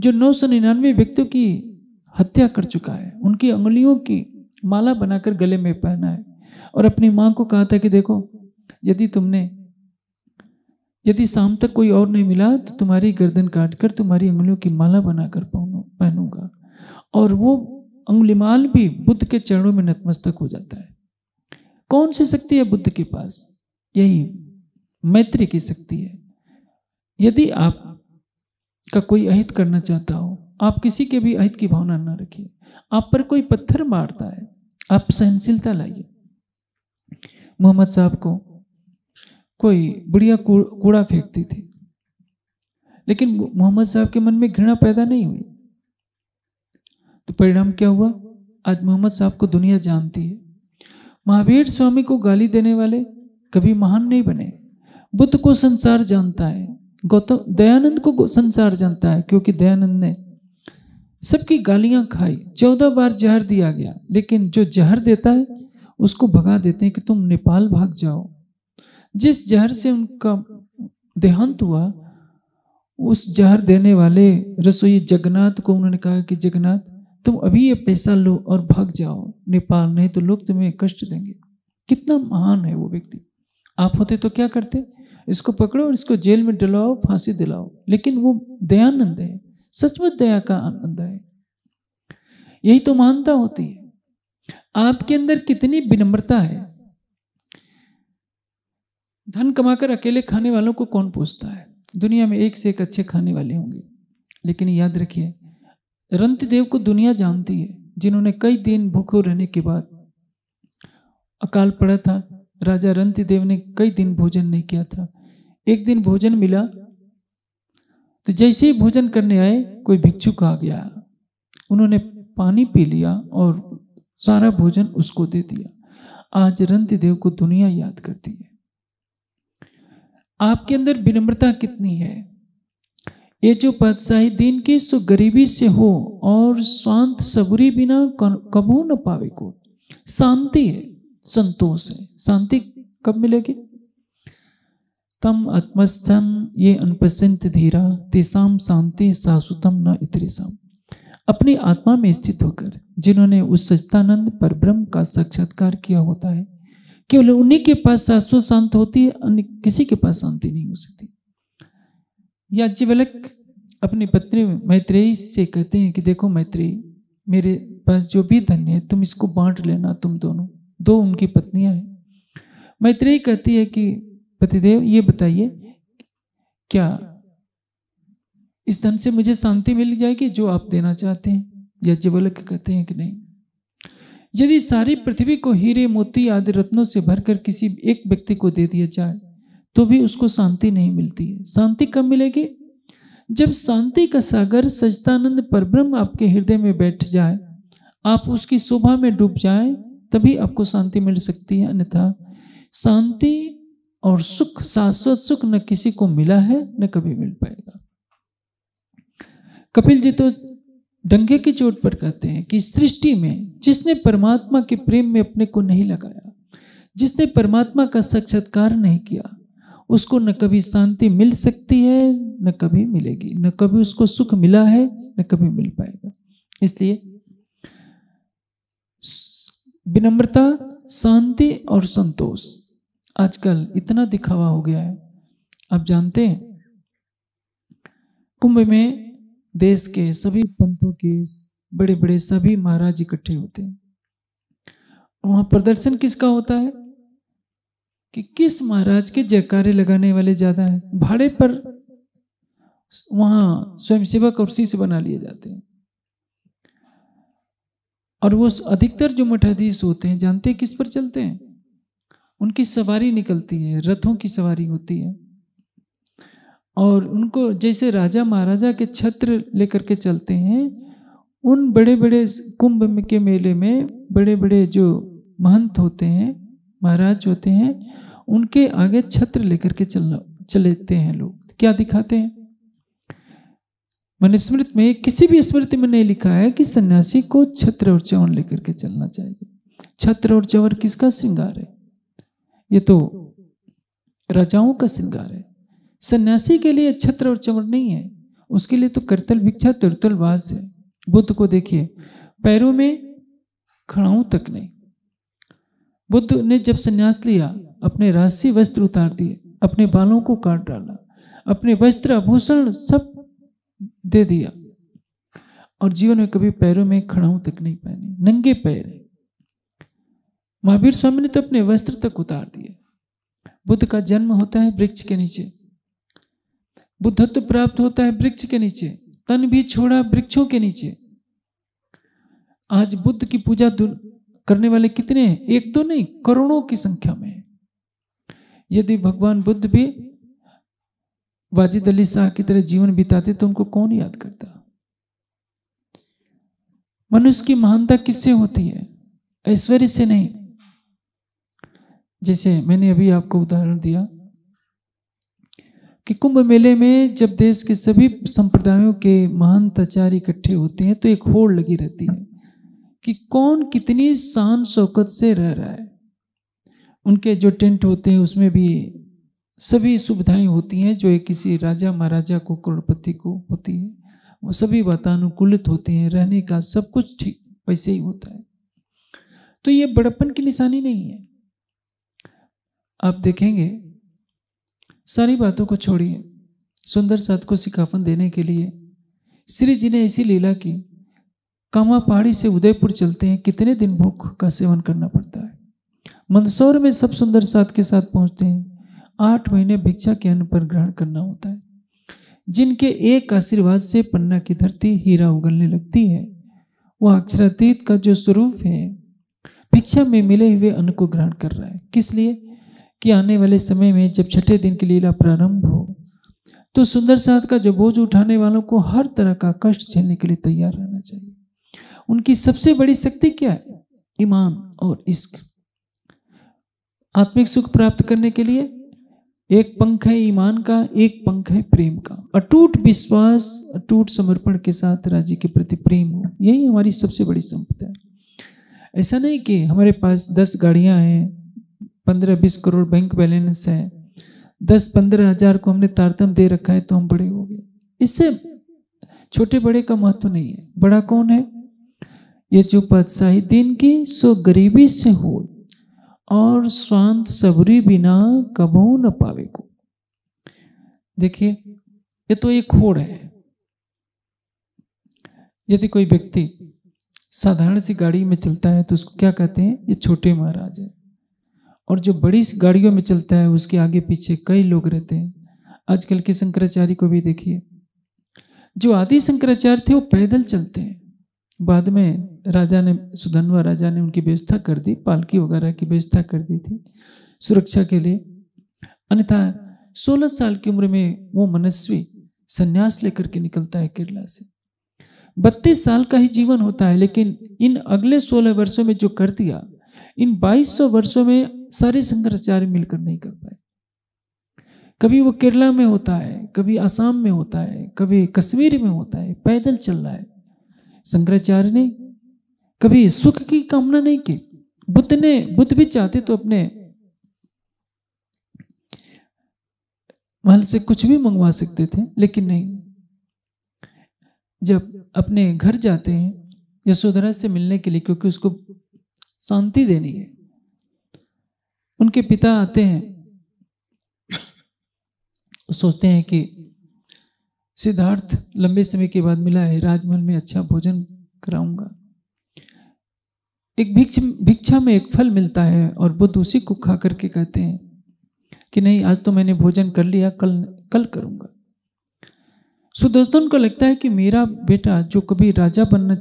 जो नौ सौ निन्यानवे व्यक्तियों की हत्या कर चुका है। उनकी अंगुलियों की माला बनाकर गले में पहना है। और अपनी माँ को कहा था कि देखो, यदि तुमने, यदि शाम तक कोई और नहीं मिला तो तुम्हारी गर्दन काटकर तुम्हारी उंगलियों की माला बनाकर पहनूँगा। और वो अंगुलिमाल भी बुद्ध के चरणों में नतमस्तक हो जाता है। कौन सी शक्ति है बुद्ध के पास? यही मैत्री की शक्ति है। यदि आप का कोई अहित करना चाहता हो, आप किसी के भी अहित की भावना न रखिए। आप पर कोई पत्थर मारता है, आप सहनशीलता लाइए। मोहम्मद साहब को कोई बुढ़िया कूड़ा फेंकती थी, लेकिन मोहम्मद साहब के मन में घृणा पैदा नहीं हुई। तो परिणाम क्या हुआ? आज मोहम्मद साहब को दुनिया जानती है। महावीर स्वामी को गाली देने वाले कभी महान नहीं बने। बुद्ध को संसार जानता है, गौतम, दयानंद को संसार जानता है, क्योंकि दयानंद ने सबकी गालियाँ खाई। चौदह बार जहर दिया गया, लेकिन जो जहर देता है, उसको भगा देते हैं कि तुम नेपाल भाग जाओ। जिस जहर से उनका देहांत हुआ, उस जहर देने वाले रसोई जगन्नाथ को उन्होंने कहा कि जगन्नाथ तुम अभी ये पैसा लो और भाग जाओ, नेपाल, नहीं तो लोग तुम्हें कष्ट देंगे। कितना महान है वो व्यक्ति। आप होते तो क्या करते? इसको पकड़ो और इसको जेल में डलाओ, फांसी दिलाओ। लेकिन वो दयानंद है। सचमुच दया का आनंद है। यही तो महानता होती है। आपके अंदर कितनी विनम्रता है। धन कमाकर अकेले खाने वालों को कौन पूछता है? दुनिया में एक से एक अच्छे खाने वाले होंगे। लेकिन याद रखिए रंत देव को दुनिया जानती है, जिन्होंने कई दिन भूखे रहने के बाद अकाल पड़ा था। राजा रंत देव ने कई दिन भोजन नहीं किया था। एक दिन भोजन मिला तो जैसे ही भोजन करने आए, कोई भिक्षुक आ गया। उन्होंने पानी पी लिया और सारा भोजन उसको दे दिया। आज रंत देव को दुनिया याद करती है। आपके अंदर विनम्रता कितनी है? ये जो बादशाही दिन की सो गरीबी से हो और शांत सबुरी बिना कबू न पावे को, शांति है, संतोष है। शांति कब मिलेगी? तम आत्मस्थम ये अनपसंत धीरा, तेसाम शांति शाश्वतम न इतरेसाम। अपनी आत्मा में स्थित होकर, जिन्होंने उस सच्चिदानंद पर ब्रह्म का साक्षात्कार किया होता है, केवल उन्हीं के पास शाश्वत शांत होती है, अन्य किसी के पास शांति नहीं हो सकती। याज्ञवल्क अपनी पत्नी मैत्रेयी से कहते हैं कि देखो मैत्रेयी मेरे पास जो भी धन है, तुम इसको बांट लेना, तुम दोनों। दो उनकी पत्नियाँ हैं। मैत्रेयी कहती है कि, पतिदेव, ये बताइए, क्या इस धन से मुझे शांति मिल जाएगी जो आप देना चाहते हैं? याज्ञवल्क कहते हैं कि नहीं? यदि सारी पृथ्वी को हीरे, मोती आदि रत्नों से भरकर किसी एक व्यक्ति को दे दिया जाए तो भी उसको शांति नहीं मिलती है। शांति कब मिलेगी? जब शांति का सागर सजतानंद परब्रह्म आपके हृदय में बैठ जाए, आप उसकी शोभा में डूब जाए, तभी आपको शांति मिल सकती है। अन्यथा, शांति और सुख, शाश्वत सुख न किसी को मिला है, न कभी मिल पाएगा। कपिल जी तो डंगे की चोट पर कहते हैं कि सृष्टि में जिसने परमात्मा के प्रेम में अपने को नहीं लगाया, जिसने परमात्मा का साक्षात्कार नहीं किया उसको न कभी शांति मिल सकती है, न कभी मिलेगी। न कभी उसको सुख मिला है, न कभी मिल पाएगा। इसलिए विनम्रता, शांति और संतोष। आजकल इतना दिखावा हो गया है। आप जानते हैं, कुंभ में देश के सभी पंथों के बड़े बड़े सभी महाराज इकट्ठे होते हैं। वहाँ प्रदर्शन किसका होता है? कि किस महाराज के जयकारे लगाने वाले ज़्यादा हैं? भाड़े पर वहाँ स्वयंसेवक और शिष्य बना लिए जाते हैं। और वो अधिकतर जो मठाधीश होते हैं, जानते हैं किस पर चलते हैं? उनकी सवारी निकलती है, रथों की सवारी होती है। और उनको जैसे राजा महाराजा के छत्र लेकर के चलते हैं, उन बड़े बड़े कुंभ के मेले में बड़े बड़े जो महंत होते हैं महाराज होते हैं, उनके आगे छत्र लेकर के चलना चलते हैं लोग। क्या दिखाते हैं? मनुस्मृत में किसी भी स्मृति में नहीं लिखा है कि सन्यासी को छत्र और चवन लेकर के चलना चाहिए। छत्र और चवर किसका श्रृंगार है? ये तो राजाओं का श्रृंगार है। सन्यासी के लिए छत्र और चवर नहीं है। उसके लिए तो करतल भिक्षा, तुरतल वास है। बुद्ध को देखिए, पैरों में खड़ाऊ तक नहीं। बुद्ध ने जब संन्यास लिया, अपने राशि वस्त्र उतार दिए, अपने बालों को काट डाला, अपने वस्त्र, आभूषण सब दे दिया। और जीवन में कभी पैरों में खड़ाऊ तक नहीं पहनी नंगे पैर महावीर स्वामी ने तो अपने वस्त्र तक उतार दिए। बुद्ध का जन्म होता है वृक्ष के नीचे। बुद्धत्व प्राप्त होता है वृक्ष के नीचे, तन भी छोड़ा वृक्षों के नीचे। आज बुद्ध की पूजा करने वाले कितने हैं? एक तो नहीं, करोड़ों की संख्या में यदि भगवान बुद्ध भी वाजिद अली शाह की तरह जीवन बिताते तो उनको कौन याद करता? मनुष्य की महानता किससे होती है? ऐश्वर्य से नहीं। जैसे मैंने अभी आपको उदाहरण दिया कि कुंभ मेले में जब देश के सभी संप्रदायों के महंत आचार्य इकट्ठे होते हैं तो एक होड़ लगी रहती है। कि कौन कितनी शान शौकत से रह रहा है। उनके जो टेंट होते हैं, उसमें भी सभी सुविधाएँ होती हैं, जो एक किसी राजा महाराजा को, करोड़पति को होती है। वो सभी वातानुकूलित होते हैं, रहने का सब कुछ ठीक, वैसे ही होता है। तो ये बड़प्पन की निशानी नहीं है। आप देखेंगे, सारी बातों को छोड़िए, सुंदर साथ को सिखाफन देने के लिए। श्री जी ने ऐसी लीला की कामा पहाड़ी से उदयपुर चलते हैं। कितने दिन भूख का सेवन करना पड़ता है? मंदसौर में सब सुंदर साथ के साथ पहुँचते हैं। आठ महीने भिक्षा के अन्न पर ग्रहण करना होता है। जिनके एक आशीर्वाद से पन्ना की धरती हीरा उगलने लगती है, वह अक्षरातीत का जो स्वरूप है, भिक्षा में मिले हुए अन्न को ग्रहण कर रहा है। किस लिए? कि आने वाले समय में जब छठे दिन की लीला प्रारंभ हो तो सुंदर साथ का जो बोझ उठाने वालों को हर तरह का कष्ट झेलने के लिए तैयार रहना चाहिए। उनकी सबसे बड़ी शक्ति क्या है? ईमान और इश्क। आत्मिक सुख प्राप्त करने के लिए एक पंख है ईमान का, एक पंख है प्रेम का। अटूट विश्वास, अटूट समर्पण के साथ राज्य के प्रति प्रेम हो, यही हमारी सबसे बड़ी संपदा है। ऐसा नहीं कि हमारे पास दस गाड़ियाँ हैं, पंद्रह बीस करोड़ बैंक बैलेंस है, दस पंद्रह हज़ार को हमने तारतम दे रखा है तो हम बड़े हो गए। इससे छोटे बड़े का महत्व नहीं है। बड़ा कौन है? ये जो बादशाही दिन की सो गरीबी से हो और स्वांत सबरी बिना कबू न पावे को देखिए, ये तो एक खोड़ है। यदि कोई व्यक्ति साधारण सी गाड़ी में चलता है तो उसको क्या कहते हैं? ये छोटे महाराज है। और जो बड़ी सी गाड़ियों में चलता है, उसके आगे पीछे कई लोग रहते हैं। आजकल के शंकराचार्य को भी देखिए। जो आदि शंकराचार्य थे, वो पैदल चलते हैं। बाद में राजा ने, सुधनवा राजा ने उनकी व्यवस्था कर दी, पालकी वगैरह की व्यवस्था कर दी थी सुरक्षा के लिए। अन्यथा 16 साल की उम्र में वो मनस्वी संन्यास लेकर के निकलता है केरला से। बत्तीस साल का ही जीवन होता है, लेकिन इन अगले 16 वर्षों में जो कर दिया, इन 2200 वर्षों में सारे शंकराचार्य मिलकर नहीं कर पाए। कभी वो केरला में होता है, कभी असम में होता है, कभी कश्मीर में होता है, पैदल चल रहा है। शंकराचार्य ने कभी सुख की कामना नहीं की। बुद्ध ने, बुद्ध भी चाहते तो अपने महल से कुछ भी मंगवा सकते थे, लेकिन नहीं। जब अपने घर जाते हैं, यशोधरा से मिलने के लिए, क्योंकि उसको शांति देनी है, उनके पिता आते हैं सोचते हैं कि सिद्धार्थ लंबे समय के बाद मिला है, राजमहल में अच्छा भोजन कराऊँगा। एक भिक्ष, भिक्षा में एक फल मिलता है और बुद्ध उसी को खा करके कहते हैं कि नहीं, आज तो मैंने भोजन कर लिया, कल कल करूँगा। सुदर्शन को लगता है कि मेरा बेटा जो कभी राजा बनना,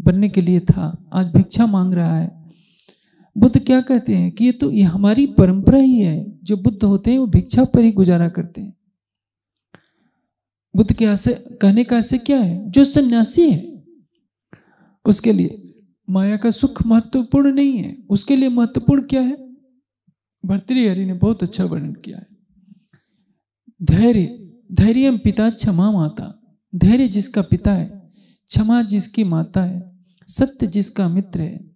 बनने के लिए था, आज भिक्षा मांग रहा है। बुद्ध क्या कहते हैं कि ये तो ये हमारी परंपरा ही है। जो बुद्ध होते हैं, वो भिक्षा पर ही गुजारा करते हैं। बुद्ध के आशय, कहने का आशय क्या है? जो सन्यासी है, उसके लिए माया का सुख महत्वपूर्ण नहीं है, उसके लिए महत्वपूर्ण क्या है? भर्तृहरि ने बहुत अच्छा वर्णन किया है। धैर्य धैर्य पिता क्षमा माता। धैर्य जिसका पिता है, क्षमा जिसकी माता है, सत्य जिसका मित्र है,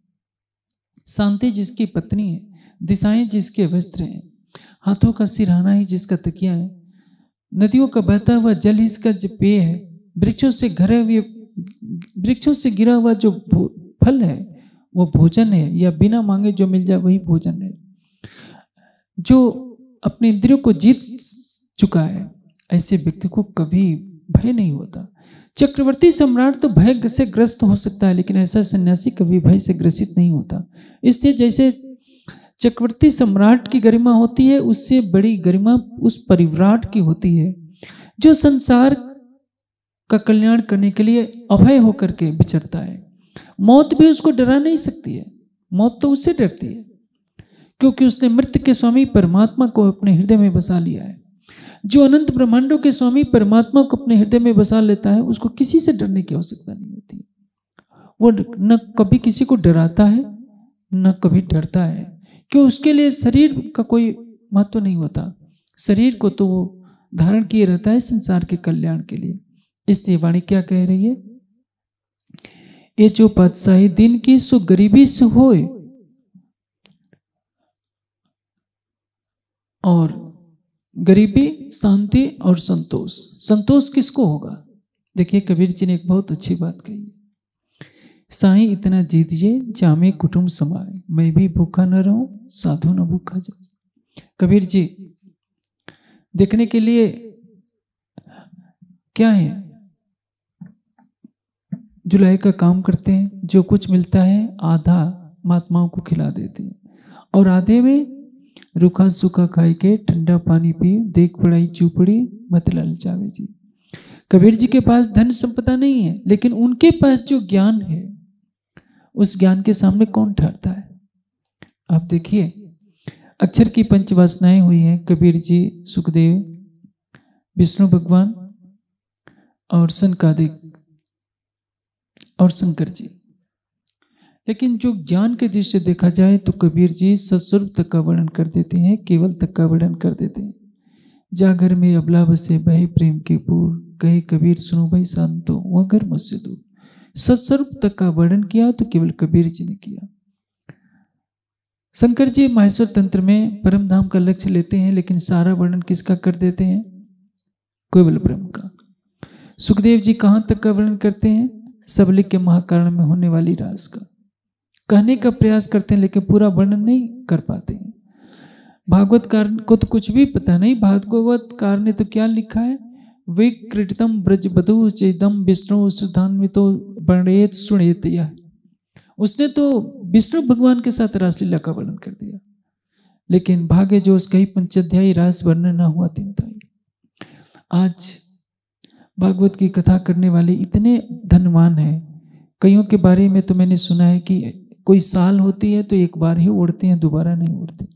शांति जिसकी पत्नी है, दिशाएँ जिसके वस्त्र हैं, हाथों का सिरहाना ही जिसका तकिया है, नदियों का बहता हुआ जल इसका जो पेय है, वृक्षों से घरे हुए वृक्षों से गिरा हुआ जो फल है, वो भोजन है, या बिना मांगे जो मिल जाए वही भोजन है। जो अपने इंद्रियों को जीत चुका है, ऐसे व्यक्ति को कभी भय नहीं होता। चक्रवर्ती सम्राट तो भय से ग्रस्त हो सकता है, लेकिन ऐसा सन्यासी कभी भय से ग्रसित नहीं होता। इसलिए जैसे चक्रवर्ती सम्राट की गरिमा होती है, उससे बड़ी गरिमा उस परिव्राट की होती है, जो संसार का कल्याण करने के लिए अभय होकर के विचरता है। मौत भी उसको डरा नहीं सकती है। मौत तो उससे डरती है, क्योंकि उसने मृत्यु के स्वामी परमात्मा को अपने हृदय में बसा लिया है। जो अनंत ब्रह्मांडों के स्वामी परमात्मा को अपने हृदय में बसा लेता है, उसको किसी से डरने की आवश्यकता नहीं होती। वो न कभी किसी को डराता है, न कभी डरता है, क्यों उसके लिए शरीर का कोई महत्व नहीं होता। शरीर को तो वो धारण किए रहता है संसार के कल्याण के लिए। इसलिए वाणी क्या कह रही है? ये जो बादशाही दिन की सो गरीबी से होए और गरीबी, शांति और संतोष। संतोष किसको होगा? देखिए, कबीर जी ने एक बहुत अच्छी बात कही साई इतना जीतिए, जामे कुटुंब समाए मैं भी भूखा न रहूँ, साधु न भूखा जाए कबीर जी, देखने के लिए क्या है? जुलाई का काम करते हैं, जो कुछ मिलता है, आधा महात्माओं को खिला देते हैं। और आधे में रूखा सूखा खाए के ठंडा पानी पी, देख पड़ाई चुपड़ी मत ललचावे जी। कबीर जी के पास धन संपदा नहीं है, लेकिन उनके पास जो ज्ञान है, उस ज्ञान के सामने कौन ठहरता है? आप देखिए, अक्षर की पंचवासनाएँ हुई हैं, कबीर जी, सुखदेव, विष्णु भगवान और सनकादिक और शंकर जी। लेकिन जो ज्ञान के दृष्टि से देखा जाए तो कबीर जी सत्स्वरूप तक का वर्णन कर देते हैं, केवल तक का वर्णन कर देते हैं। जा घर में अबला बसे बहे प्रेम के पूर, कहे कबीर सुनो भाई शांतो, वह घर मुझसे दूर। सत्स्वरूप तक का वर्णन किया तो केवल कबीर जी ने किया। शंकर जी माहेश्वर तंत्र में परम धाम का लक्ष्य लेते हैं, लेकिन सारा वर्णन किसका कर देते हैं? केवल ब्रह्म का। सुखदेव जी कहाँ तक का वर्णन करते हैं? सबलिक के महाकारण में होने वाली रास का। कहने का प्रयास करते हैं, लेकिन पूरा वर्णन नहीं कर पाते हैं। भागवत कार को तो कुछ भी पता नहीं। भागवत कार ने तो क्या लिखा है? विकृतम ब्रज बधु चेदम विष्णु सुधान्वितो वर्णेत सुनेत यह उसने तो विष्णु भगवान के साथ रासलीला का वर्णन कर दिया। लेकिन भाग्य जो उसका ही पंचाध्यायी रास वर्णन न हुआ तीन आज भागवत की कथा करने वाले इतने धनवान हैं। कईयों के बारे में तो मैंने सुना है कि कोई साल होती है तो एक बार ही उड़ते हैं, दोबारा नहीं उड़ते।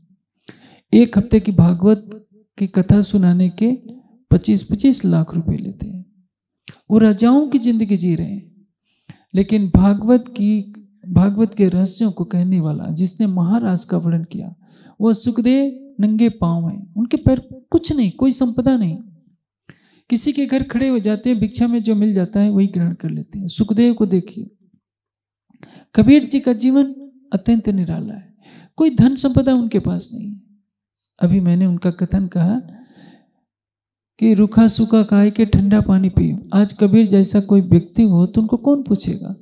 एक हफ़्ते की भागवत की कथा सुनाने के पच्चीस पच्चीस लाख रुपए लेते हैं। वो राजाओं की ज़िंदगी जी रहे हैं। लेकिन भागवत की, भागवत के रहस्यों को कहने वाला, जिसने महाराज का वर्णन किया वो सुखदेव नंगे पाँव हैं। उनके पैर कुछ नहीं, कोई संपदा नहीं। किसी के घर खड़े हो जाते हैं, भिक्षा में जो मिल जाता है, वही ग्रहण कर लेते हैं। सुखदेव को देखिए। कबीर जी का जीवन अत्यंत निराला है। कोई धन संपदा उनके पास नहीं है। अभी मैंने उनका कथन कहा कि रूखा सूखा खाए के ठंडा पानी पियो आज कबीर जैसा कोई व्यक्ति हो तो उनको कौन पूछेगा?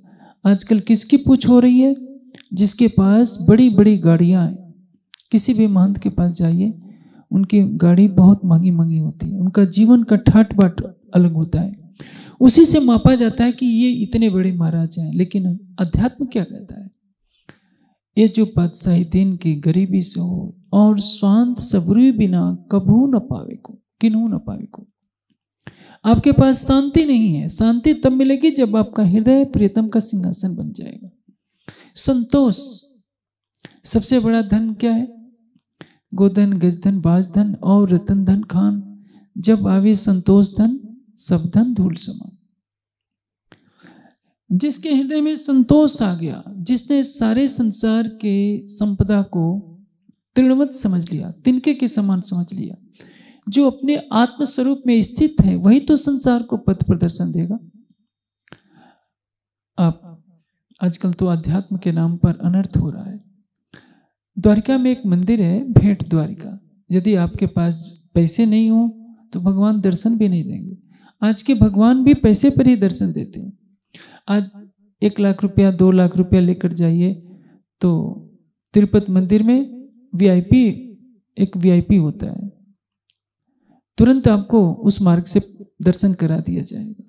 आजकल किसकी पूछ हो रही है? जिसके पास बड़ी बड़ी गाड़ियाँ हैं। किसी भी महंत के पास जाइए। उनकी गाड़ी बहुत महँगी महँगी होती है। उनका जीवन का ठाट बाट अलग होता है। उसी से मापा जाता है कि ये इतने बड़े महाराज हैं, लेकिन अध्यात्म क्या कहता है? ये जो बादशाही दिन की गरीबी से हो और स्वांत सबरी बिना कभू न पावे को, किन्हू न पावे को। आपके पास शांति नहीं है। शांति तब मिलेगी जब आपका हृदय प्रियतम का सिंहासन बन जाएगा। संतोष, सबसे बड़ा धन क्या है? गोधन गजधन बाजधन और रतन धन खान। जब आवे संतोष धन, सब धन धूल समान। जिसके हृदय में संतोष आ गया, जिसने सारे संसार के संपदा को तृणवत समझ लिया, तिनके के समान समझ लिया, जो अपने आत्म स्वरूप में स्थित है, वही तो संसार को पथ प्रदर्शन देगा। आप आजकल तो अध्यात्म के नाम पर अनर्थ हो रहा है। द्वारिका में एक मंदिर है, भेंट द्वारिका। यदि आपके पास पैसे नहीं हो तो भगवान दर्शन भी नहीं देंगे। आज के भगवान भी पैसे पर ही दर्शन देते हैं। आज एक लाख रुपया, दो लाख रुपया लेकर जाइए तो तिरुपति मंदिर में वीआईपी एक वीआईपी होता है। तुरंत आपको उस मार्ग से दर्शन करा दिया जाएगा।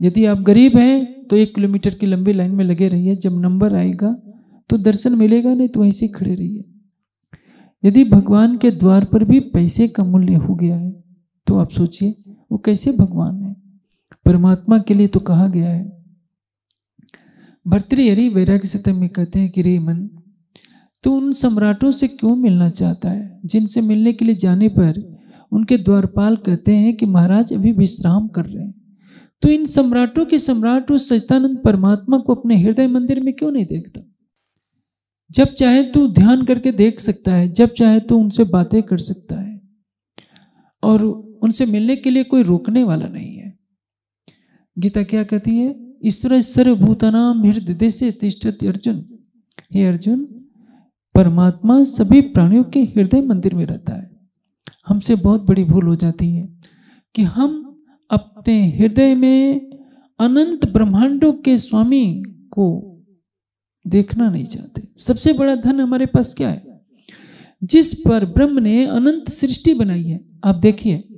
यदि आप गरीब हैं तो एक किलोमीटर की लंबी लाइन में लगे रहिए, जब नंबर आएगा तो दर्शन मिलेगा नहीं तो वहीं से खड़े रहिए। यदि भगवान के द्वार पर भी पैसे का मूल्य हो गया है तो आप सोचिए, वो कैसे भगवान है? परमात्मा के लिए तो कहा गया है। भर्तृहरि वैराग्य सत्य में कहते हैं कि, रे मन तो उन सम्राटों से क्यों मिलना चाहता है, जिनसे मिलने के लिए जाने पर उनके द्वारपाल कहते हैं कि, महाराज, अभी विश्राम कर रहे हैं। तो इन सम्राटों के सम्राट उस सचिदानंद परमात्मा को अपने हृदय मंदिर में क्यों नहीं देखता? जब चाहे तो ध्यान करके देख सकता है, जब चाहे तो उनसे बातें कर सकता है। और उनसे मिलने के लिए कोई रोकने वाला नहीं है। गीता क्या कहती है? ईश्वर सर्वभूतानाम हृदय से तिष्ठत अर्जुन। हे अर्जुन, परमात्मा सभी प्राणियों के हृदय मंदिर में रहता है। हमसे बहुत बड़ी भूल हो जाती है कि हम अपने हृदय में अनंत ब्रह्मांडों के स्वामी को देखना नहीं चाहते। सबसे बड़ा धन हमारे पास क्या है? जिस पर ब्रह्म ने अनंत सृष्टि बनाई है। आप देखिए,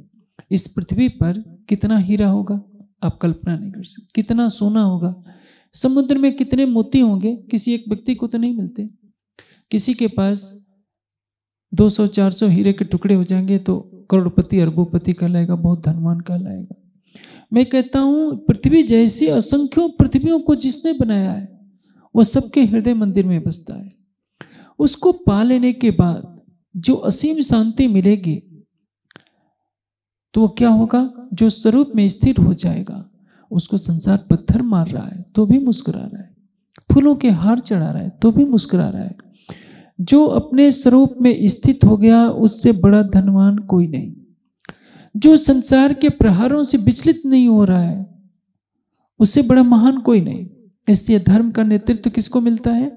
इस पृथ्वी पर कितना हीरा होगा, आप कल्पना नहीं कर सकते। कितना सोना होगा। समुद्र में कितने मोती होंगे, किसी एक व्यक्ति को तो नहीं मिलते। किसी के पास 200-400 हीरे के टुकड़े हो जाएँगे तो करोड़पति, अरबोपति कहलाएगा, बहुत धनवान कहलाएगा। मैं कहता हूँ, पृथ्वी जैसी असंख्यों पृथ्वियों को जिसने बनाया है वह सबके हृदय मंदिर में बसता है। उसको पा लेने के बाद जो असीम शांति मिलेगी तो क्या होगा? जो स्वरूप में स्थिर हो जाएगा। उसको संसार पत्थर मार रहा है तो भी मुस्कुरा रहा है। फूलों के हार चढ़ा रहा है तो भी मुस्कुरा रहा है। जो अपने स्वरूप में स्थित हो गया, उससे बड़ा धनवान कोई नहीं। जो संसार के प्रहारों से विचलित नहीं हो रहा है, उससे बड़ा महान कोई नहीं। इसलिए धर्म का नेतृत्व तो किसको मिलता है?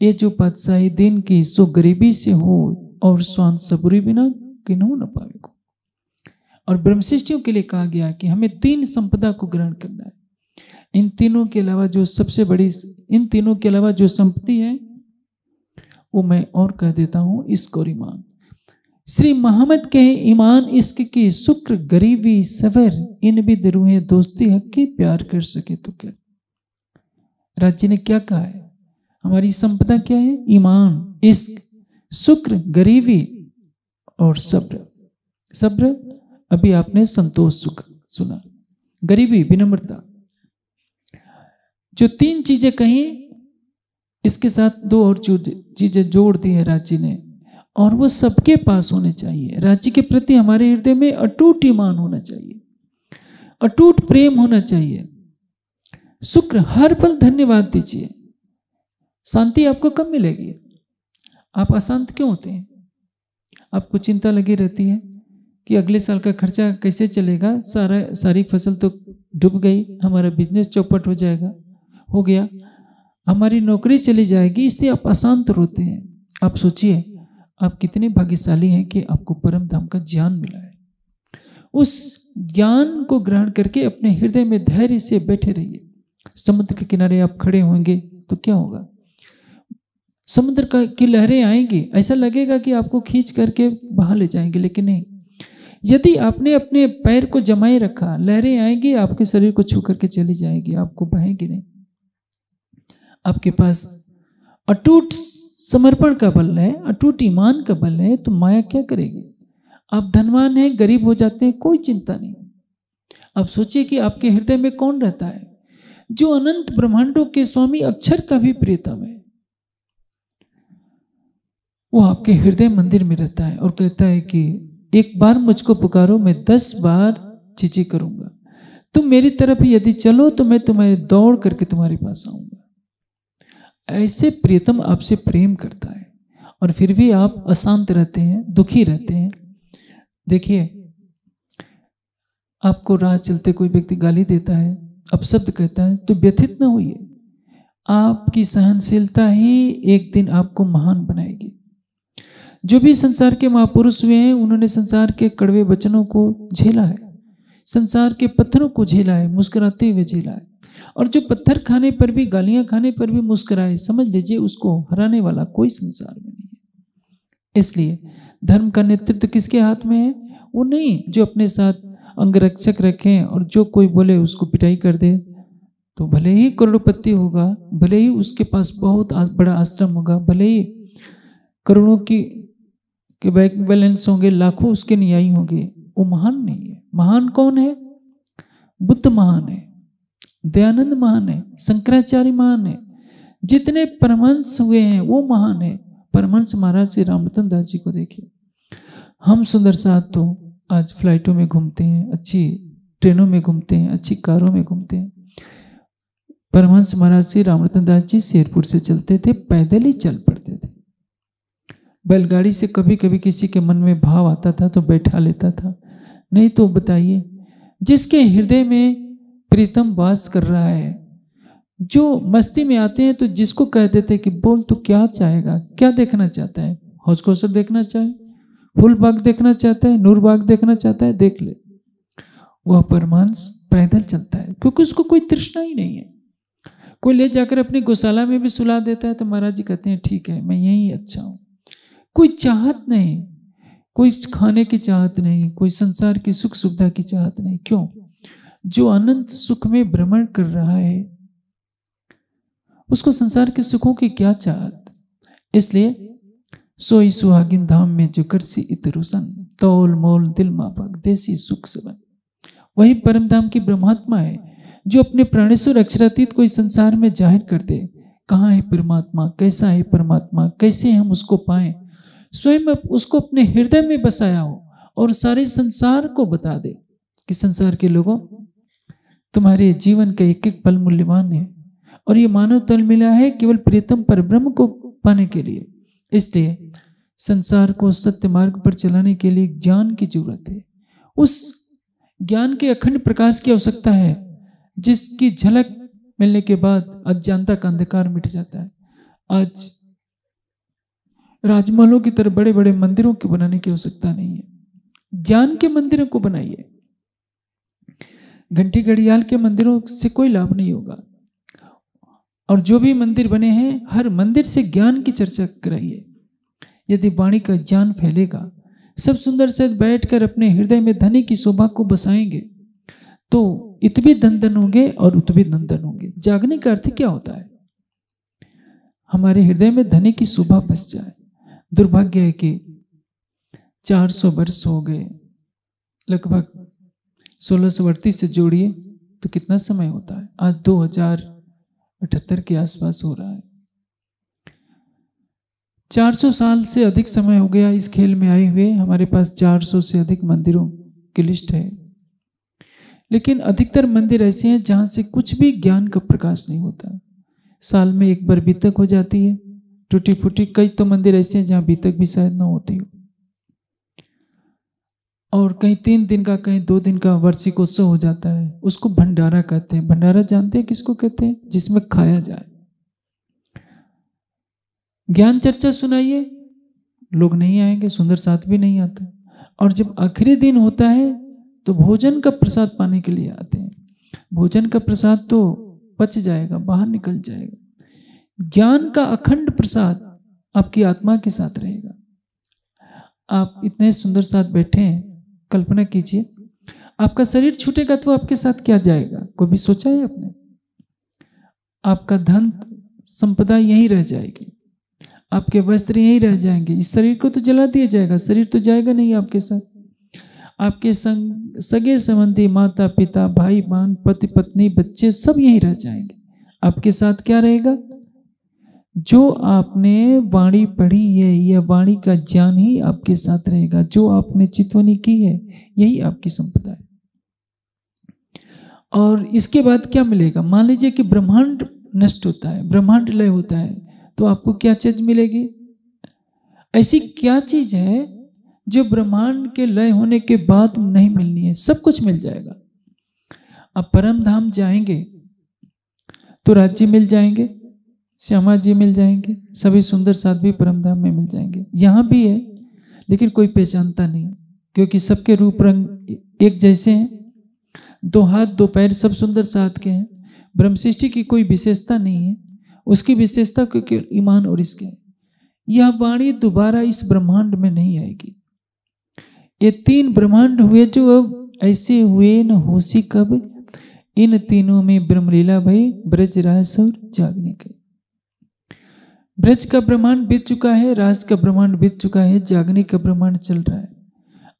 ये जो बादशाही दिन की सो गरीबी से हो और स्वांत सबुरी बिना किन्हू न पावे को। और ब्रह्मशिष्टियों के लिए कहा गया कि हमें तीन संपदा को ग्रहण करना है। इन तीनों के अलावा जो सबसे बड़ी इन तीनों के अलावा जो संपत्ति है, वो मैं और कह देता हूँ, इसको ईमान। श्री मोहम्मद के ईमान इश्क की शुक्र, गरीबी सवर इन भी दरुए दोस्ती, हक की प्यार कर सके तो राज्य ने क्या कहा है? हमारी संपदा क्या है? ईमान, इश्क, शुक्र, गरीबी और सब्र। सब्र, अभी आपने संतोष, सुख सुना। गरीबी, विनम्रता। जो तीन चीज़ें कही, इसके साथ दो और चीज़ें जोड़ दी है राज्य ने, और वो सबके पास होने चाहिए। राज्य के प्रति हमारे हृदय में अटूट ईमान होना चाहिए। अटूट प्रेम होना चाहिए। शुक्र, हर पल धन्यवाद दीजिए। शांति आपको कब मिलेगी? आप अशांत क्यों होते हैं? आपको चिंता लगी रहती है कि अगले साल का खर्चा कैसे चलेगा? सारा, सारी फ़सल तो डूब गई, हमारा बिज़नेस चौपट हो जाएगा, हो गया। हमारी नौकरी चली जाएगी, इसलिए आप अशांत रोते हैं। आप सोचिए, आप कितने भाग्यशाली हैं कि आपको परम धाम का ज्ञान मिला है। उस ज्ञान को ग्रहण करके अपने हृदय में धैर्य से बैठे रहिए। समुद्र के किनारे आप खड़े होंगे तो क्या होगा? समुद्र का की लहरें आएँगी, ऐसा लगेगा कि आपको खींच करके बाहर ले जाएँगे, लेकिन नहीं। यदि आपने अपने पैर को जमाए रखा, लहरें आएँगी, आपके शरीर को छू करके चली जाएगी, आपको बहेंगी नहीं। आपके पास अटूट समर्पण का बल है, अटूट ईमान का बल है तो माया क्या करेगी? आप धनवान हैं, गरीब हो जाते हैं, कोई चिंता नहीं। आप सोचिए कि आपके हृदय में कौन रहता है? जो अनंत ब्रह्मांडों के स्वामी अक्षर का भी प्रियतम है। वो आपके हृदय मंदिर में रहता है और कहता है कि एक बार मुझको पुकारो, मैं दस बार चीची करूँगा। तुम मेरी तरफ़ यदि चलो तो मैं तुम्हारे दौड़ करके तुम्हारे पास आऊँगा। ऐसे प्रियतम आपसे प्रेम करता है और फिर भी आप अशांत रहते हैं, दुखी रहते हैं। देखिए, आपको राह चलते कोई व्यक्ति गाली देता है अपशब्द कहता है तो व्यथित न होइए। आपकी सहनशीलता ही एक दिन आपको महान बनाएगी। जो भी संसार के महापुरुष हुए हैं, उन्होंने संसार के कड़वे वचनों को झेला है। संसार के पत्थरों को झेला है, मुस्कुराते हुए झेला है। और जो पत्थर खाने पर भी, गालियाँ खाने पर भी मुस्कुराए, समझ लीजिए, उसको हराने वाला कोई संसार में नहीं है। इसलिए धर्म का नेतृत्व किसके हाथ में है? वो नहीं जो अपने साथ अंगरक्षक रखें और जो कोई बोले उसको पिटाई कर दे। तो भले ही करोड़पति होगा, भले ही उसके पास बहुत बड़ा आश्रम होगा, भले ही करोड़ों की, के बैंक बैलेंस होंगे, लाखों उसके न्यायी होंगे, वो महान नहीं है। महान कौन है? बुद्ध महान है, दयानंद महान है, शंकराचार्य महान है। जितने परमहंस हुए हैं, वो महान है। परमहंस महाराज श्री रामरतन दास जी को देखिए। हम सुंदर साथ तो आज फ्लाइटों में घूमते हैं, अच्छी ट्रेनों में घूमते हैं, अच्छी कारों में घूमते हैं। परमहंस महाराज श्री रामरतन दास जी शेरपुर से चलते थे, पैदल ही चल पड़ते थे। बैलगाड़ी से कभी कभी किसी के मन में भाव आता था तो बैठा लेता था। नहीं तो बताइए, जिसके हृदय में प्रीतम वास कर रहा है, जो मस्ती में आते हैं तो जिसको कह देते कि बोल तो क्या चाहेगा, क्या देखना चाहता है? हौज कौशल देखना चाहे? फूल बाग देखना चाहता है नूर बाग देखना चाहता है, देख ले। वह परमांस पैदल चलता है, क्योंकि उसको कोई तृष्णा ही नहीं है। कोई ले जाकर अपनी गौशाला में भी सुला देता है तो महाराज जी कहते हैं, ठीक है, मैं यही अच्छा हूँ। कोई चाहत नहीं, कोई खाने की चाहत नहीं, कोई संसार की सुख सुविधा की चाहत नहीं। क्यों? जो अनंत सुख में भ्रमण कर रहा है, उसको संसार के सुखों की क्या चाहत? इसलिए सोई सुहागिन धाम में जो करसी इतरुसन तौल मोल दिल मापक देसी सुख सबन वही परम धाम की ब्रह्मात्मा है, जो अपने प्राणेश्वर अक्षरातीत को इस संसार में ज़ाहिर कर दे। कहाँ है परमात्मा? कैसा है परमात्मा? कैसे हम उसको पाएँ? स्वयं उसको अपने हृदय में बसाया हो और सारे संसार को बता दे। कि संसार के लोगों? तुम्हारे जीवन का एक एक पल मूल्यवान है और ये मानव तल मिला है केवल प्रीतम पर ब्रह्म को पाने के लिए। इसलिए संसार को सत्य मार्ग पर चलाने के लिए ज्ञान की ज़रूरत है। उस ज्ञान के अखंड प्रकाश की आवश्यकता है, जिसकी झलक मिलने के बाद अज्ञानता का अंधकार मिट जाता है। आज राजमहलों की तरह बड़े बड़े मंदिरों के बनाने की आवश्यकता नहीं है। ज्ञान के मंदिरों को बनाइए। घंटी घड़ियाल के मंदिरों से कोई लाभ नहीं होगा। और जो भी मंदिर बने हैं, हर मंदिर से ज्ञान की चर्चा कराइए। यदि वाणी का ज्ञान फैलेगा, सब सुंदर से बैठकर अपने हृदय में धनी की शोभा को बसाएँगे तो इत भी धन होंगे और उत भी धन होंगे। जागने का अर्थ क्या होता है? हमारे हृदय में धनी की शोभा बस जाए। दुर्भाग्य है कि 400 वर्ष हो गए। लगभग सोलह सौ से जोड़िए तो कितना समय होता है? आज दो हज़ार अठहत्तर के आसपास हो रहा है। 400 साल से अधिक समय हो गया इस खेल में आए हुए। हमारे पास 400 से अधिक मंदिरों की लिस्ट है। लेकिन अधिकतर मंदिर ऐसे हैं जहाँ से कुछ भी ज्ञान का प्रकाश नहीं होता। साल में एक बार बीतक हो जाती है। टूटी फूटी कई तो मंदिर ऐसे हैं जहाँ बीतक भी शायद ना होती हो। और कहीं तीन दिन का, कहीं दो दिन का वार्षिकोत्सव हो जाता है। उसको भंडारा कहते हैं। भंडारा जानते हैं किसको कहते हैं? जिसमें खाया जाए। ज्ञान चर्चा सुनाइए। लोग नहीं आएँगे, सुंदर साथ भी नहीं आता। और जब आखिरी दिन होता है तो भोजन का प्रसाद पाने के लिए आते हैं। भोजन का प्रसाद तो पच जाएगा, बाहर निकल जाएगा। ज्ञान का अखंड प्रसाद आपकी आत्मा के साथ रहेगा। आप इतने सुंदर साथ बैठे हैं कल्पना कीजिए, आपका शरीर छूटेगा तो आपके साथ क्या जाएगा? कभी सोचा है आपने? आपका धन, संपदा यहीं रह जाएगी। आपके वस्त्र यहीं रह जाएँगे। इस शरीर को तो जला दिया जाएगा। शरीर तो जाएगा नहीं आपके साथ। आपके संग, सगे संबंधी, माता, पिता, भाई, बहन, पति, पत्नी, बच्चे सब यहीं रह जाएँगे। आपके साथ क्या रहेगा? जो आपने वाणी पढ़ी है यह वाणी का ज्ञान ही आपके साथ रहेगा, जो आपने चितवनी की है, यही आपकी संपदा है। और इसके बाद क्या मिलेगा? मान लीजिए कि ब्रह्मांड नष्ट होता है, ब्रह्मांड लय होता है तो आपको क्या चीज़ मिलेगी? ऐसी क्या चीज़ है जो ब्रह्मांड के लय होने के बाद नहीं मिलनी है, सब कुछ मिल जाएगा। अब परम धाम जाएँगे तो राज्य मिल जाएँगे श्यामा जी मिल जाएँगे, सभी सुंदर साध्वी परम धाम में मिल जाएँगे। यहाँ भी है, लेकिन कोई पहचानता नहीं, क्योंकि सबके रूप रंग एक जैसे हैं। दो हाथ, दो पैर, सब सुंदर साथ के हैं। ब्रह्म सृष्टि की कोई विशेषता नहीं है, उसकी विशेषता क्योंकि ईमान और इसके। यह वाणी दोबारा इस ब्रह्मांड में नहीं आएगी। ये तीन ब्रह्मांड हुए जो अब ऐसे हुए न होशी कब, इन तीनों में ब्रह्मलीला भई ब्रज रास और जागने के। ब्रज का ब्रह्मांड बीत चुका है, राज का ब्रह्मांड बीत चुका है, जागने का ब्रह्मांड चल रहा है।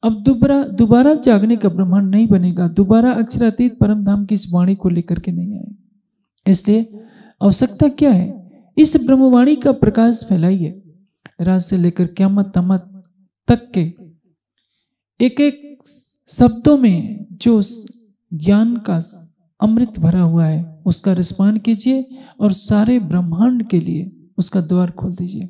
अब दोबारा दोबारा जागने का ब्रह्मांड नहीं बनेगा। दोबारा अक्षरातीत परम धाम की इस वाणी को लेकर के नहीं आएगा। इसलिए आवश्यकता क्या है? इस ब्रह्मवाणी का प्रकाश फैलाइए। राज से लेकर क्यामत तमत तक के एक एक शब्दों में जो ज्ञान का अमृत भरा हुआ है, उसका रिस्पान कीजिए और सारे ब्रह्मांड के लिए उसका द्वार खोल दीजिए।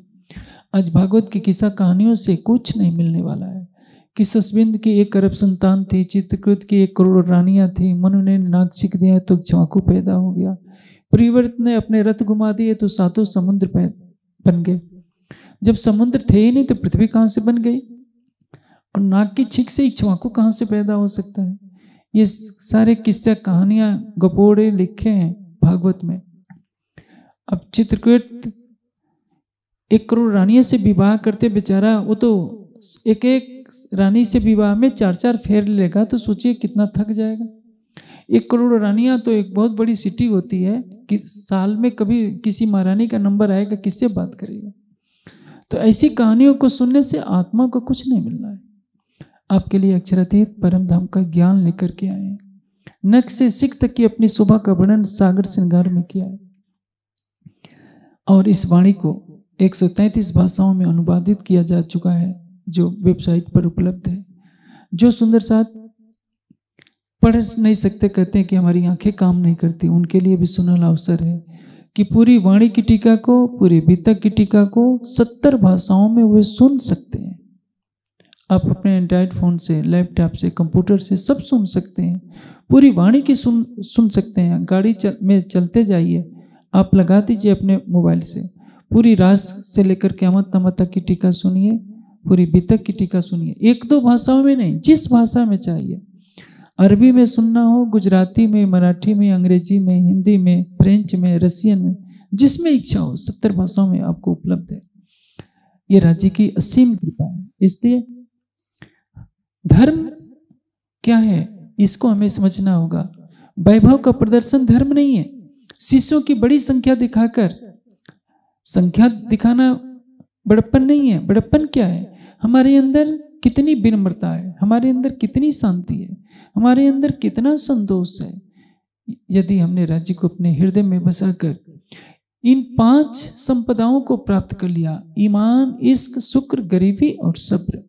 आज भागवत की किस्सा कहानियों से कुछ नहीं मिलने वाला है। कि ससबिंद की एक अरब संतान थी, चित्रकृत की एक करोड़ रानियाँ थी, मनु ने नाक छिक दिया तो चाकू पैदा हो गया। परिवर्त ने अपने रथ घुमा दिए तो सातों समुद्र बन गए। जब समुद्र थे ही नहीं तो पृथ्वी कहाँ से बन गई? और नाक की छिक से इच्छवाकू कहाँ से पैदा हो सकता है? ये सारे किस्से कहानियाँ, गपोड़े लिखे हैं भागवत में। अब चित्रकूट एक करोड़ रानियों से विवाह करते बेचारा, वो तो एक एक रानी से विवाह में चार चार फेर लेगा तो सोचिए कितना थक जाएगा। एक करोड़ रानियाँ तो एक बहुत बड़ी सिटी होती है, कि साल में कभी किसी महारानी का नंबर आएगा, किससे बात करेगा? तो ऐसी कहानियों को सुनने से आत्मा को कुछ नहीं मिलना है। आपके लिए अक्षरातीत परम धाम का ज्ञान लेकर के आए नक से सिख तक की अपनी सुबह का वर्णन सागर श्रृंगार में किया है। और इस वाणी को 133 भाषाओं में अनुवादित किया जा चुका है जो वेबसाइट पर उपलब्ध है। जो सुंदर साथ पढ़ नहीं सकते कहते हैं कि हमारी आँखें काम नहीं करती। उनके लिए भी सुनल अवसर है कि पूरी वाणी की टीका को पूरी बीतक की टीका को सत्तर भाषाओं में वे सुन सकते हैं। आप अपने एंड्रॉइड फ़ोन से लैपटॉप से कंप्यूटर से सब सुन सकते हैं। पूरी वाणी की सुन सुन सकते हैं। गाड़ी चल, में चलते जाइए। आप लगा दीजिए अपने मोबाइल से। पूरी रास से लेकर क्यामत तमत तक की टीका सुनिए, पूरी बीतक की टीका सुनिए। एक दो भाषाओं में नहीं, जिस भाषा में चाहिए। अरबी में सुनना हो, गुजराती में, मराठी में, अंग्रेज़ी में, हिंदी में, फ्रेंच में, रसियन में, जिसमें इच्छा हो, सत्तर भाषाओं में आपको उपलब्ध है। ये राज्य की असीम कृपा है। इसलिए धर्म क्या है, इसको हमें समझना होगा। वैभव का प्रदर्शन धर्म नहीं है। शिष्यों की बड़ी संख्या दिखाकर संख्या दिखाना बड़प्पन नहीं है। बड़प्पन क्या है? हमारे अंदर कितनी विनम्रता है? हमारे अंदर कितनी शांति है? हमारे अंदर कितना संतोष है? यदि हमने राज्य को अपने हृदय में बसाकर इन पाँच संपदाओं को प्राप्त कर लिया, ईमान, इश्क, शुक्र, गरीबी और सब्र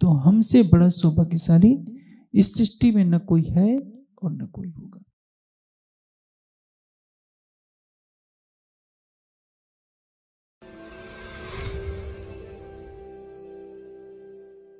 तो हमसे बड़ा सौभाग्यशाली इस सृष्टि में न कोई है और न कोई होगा।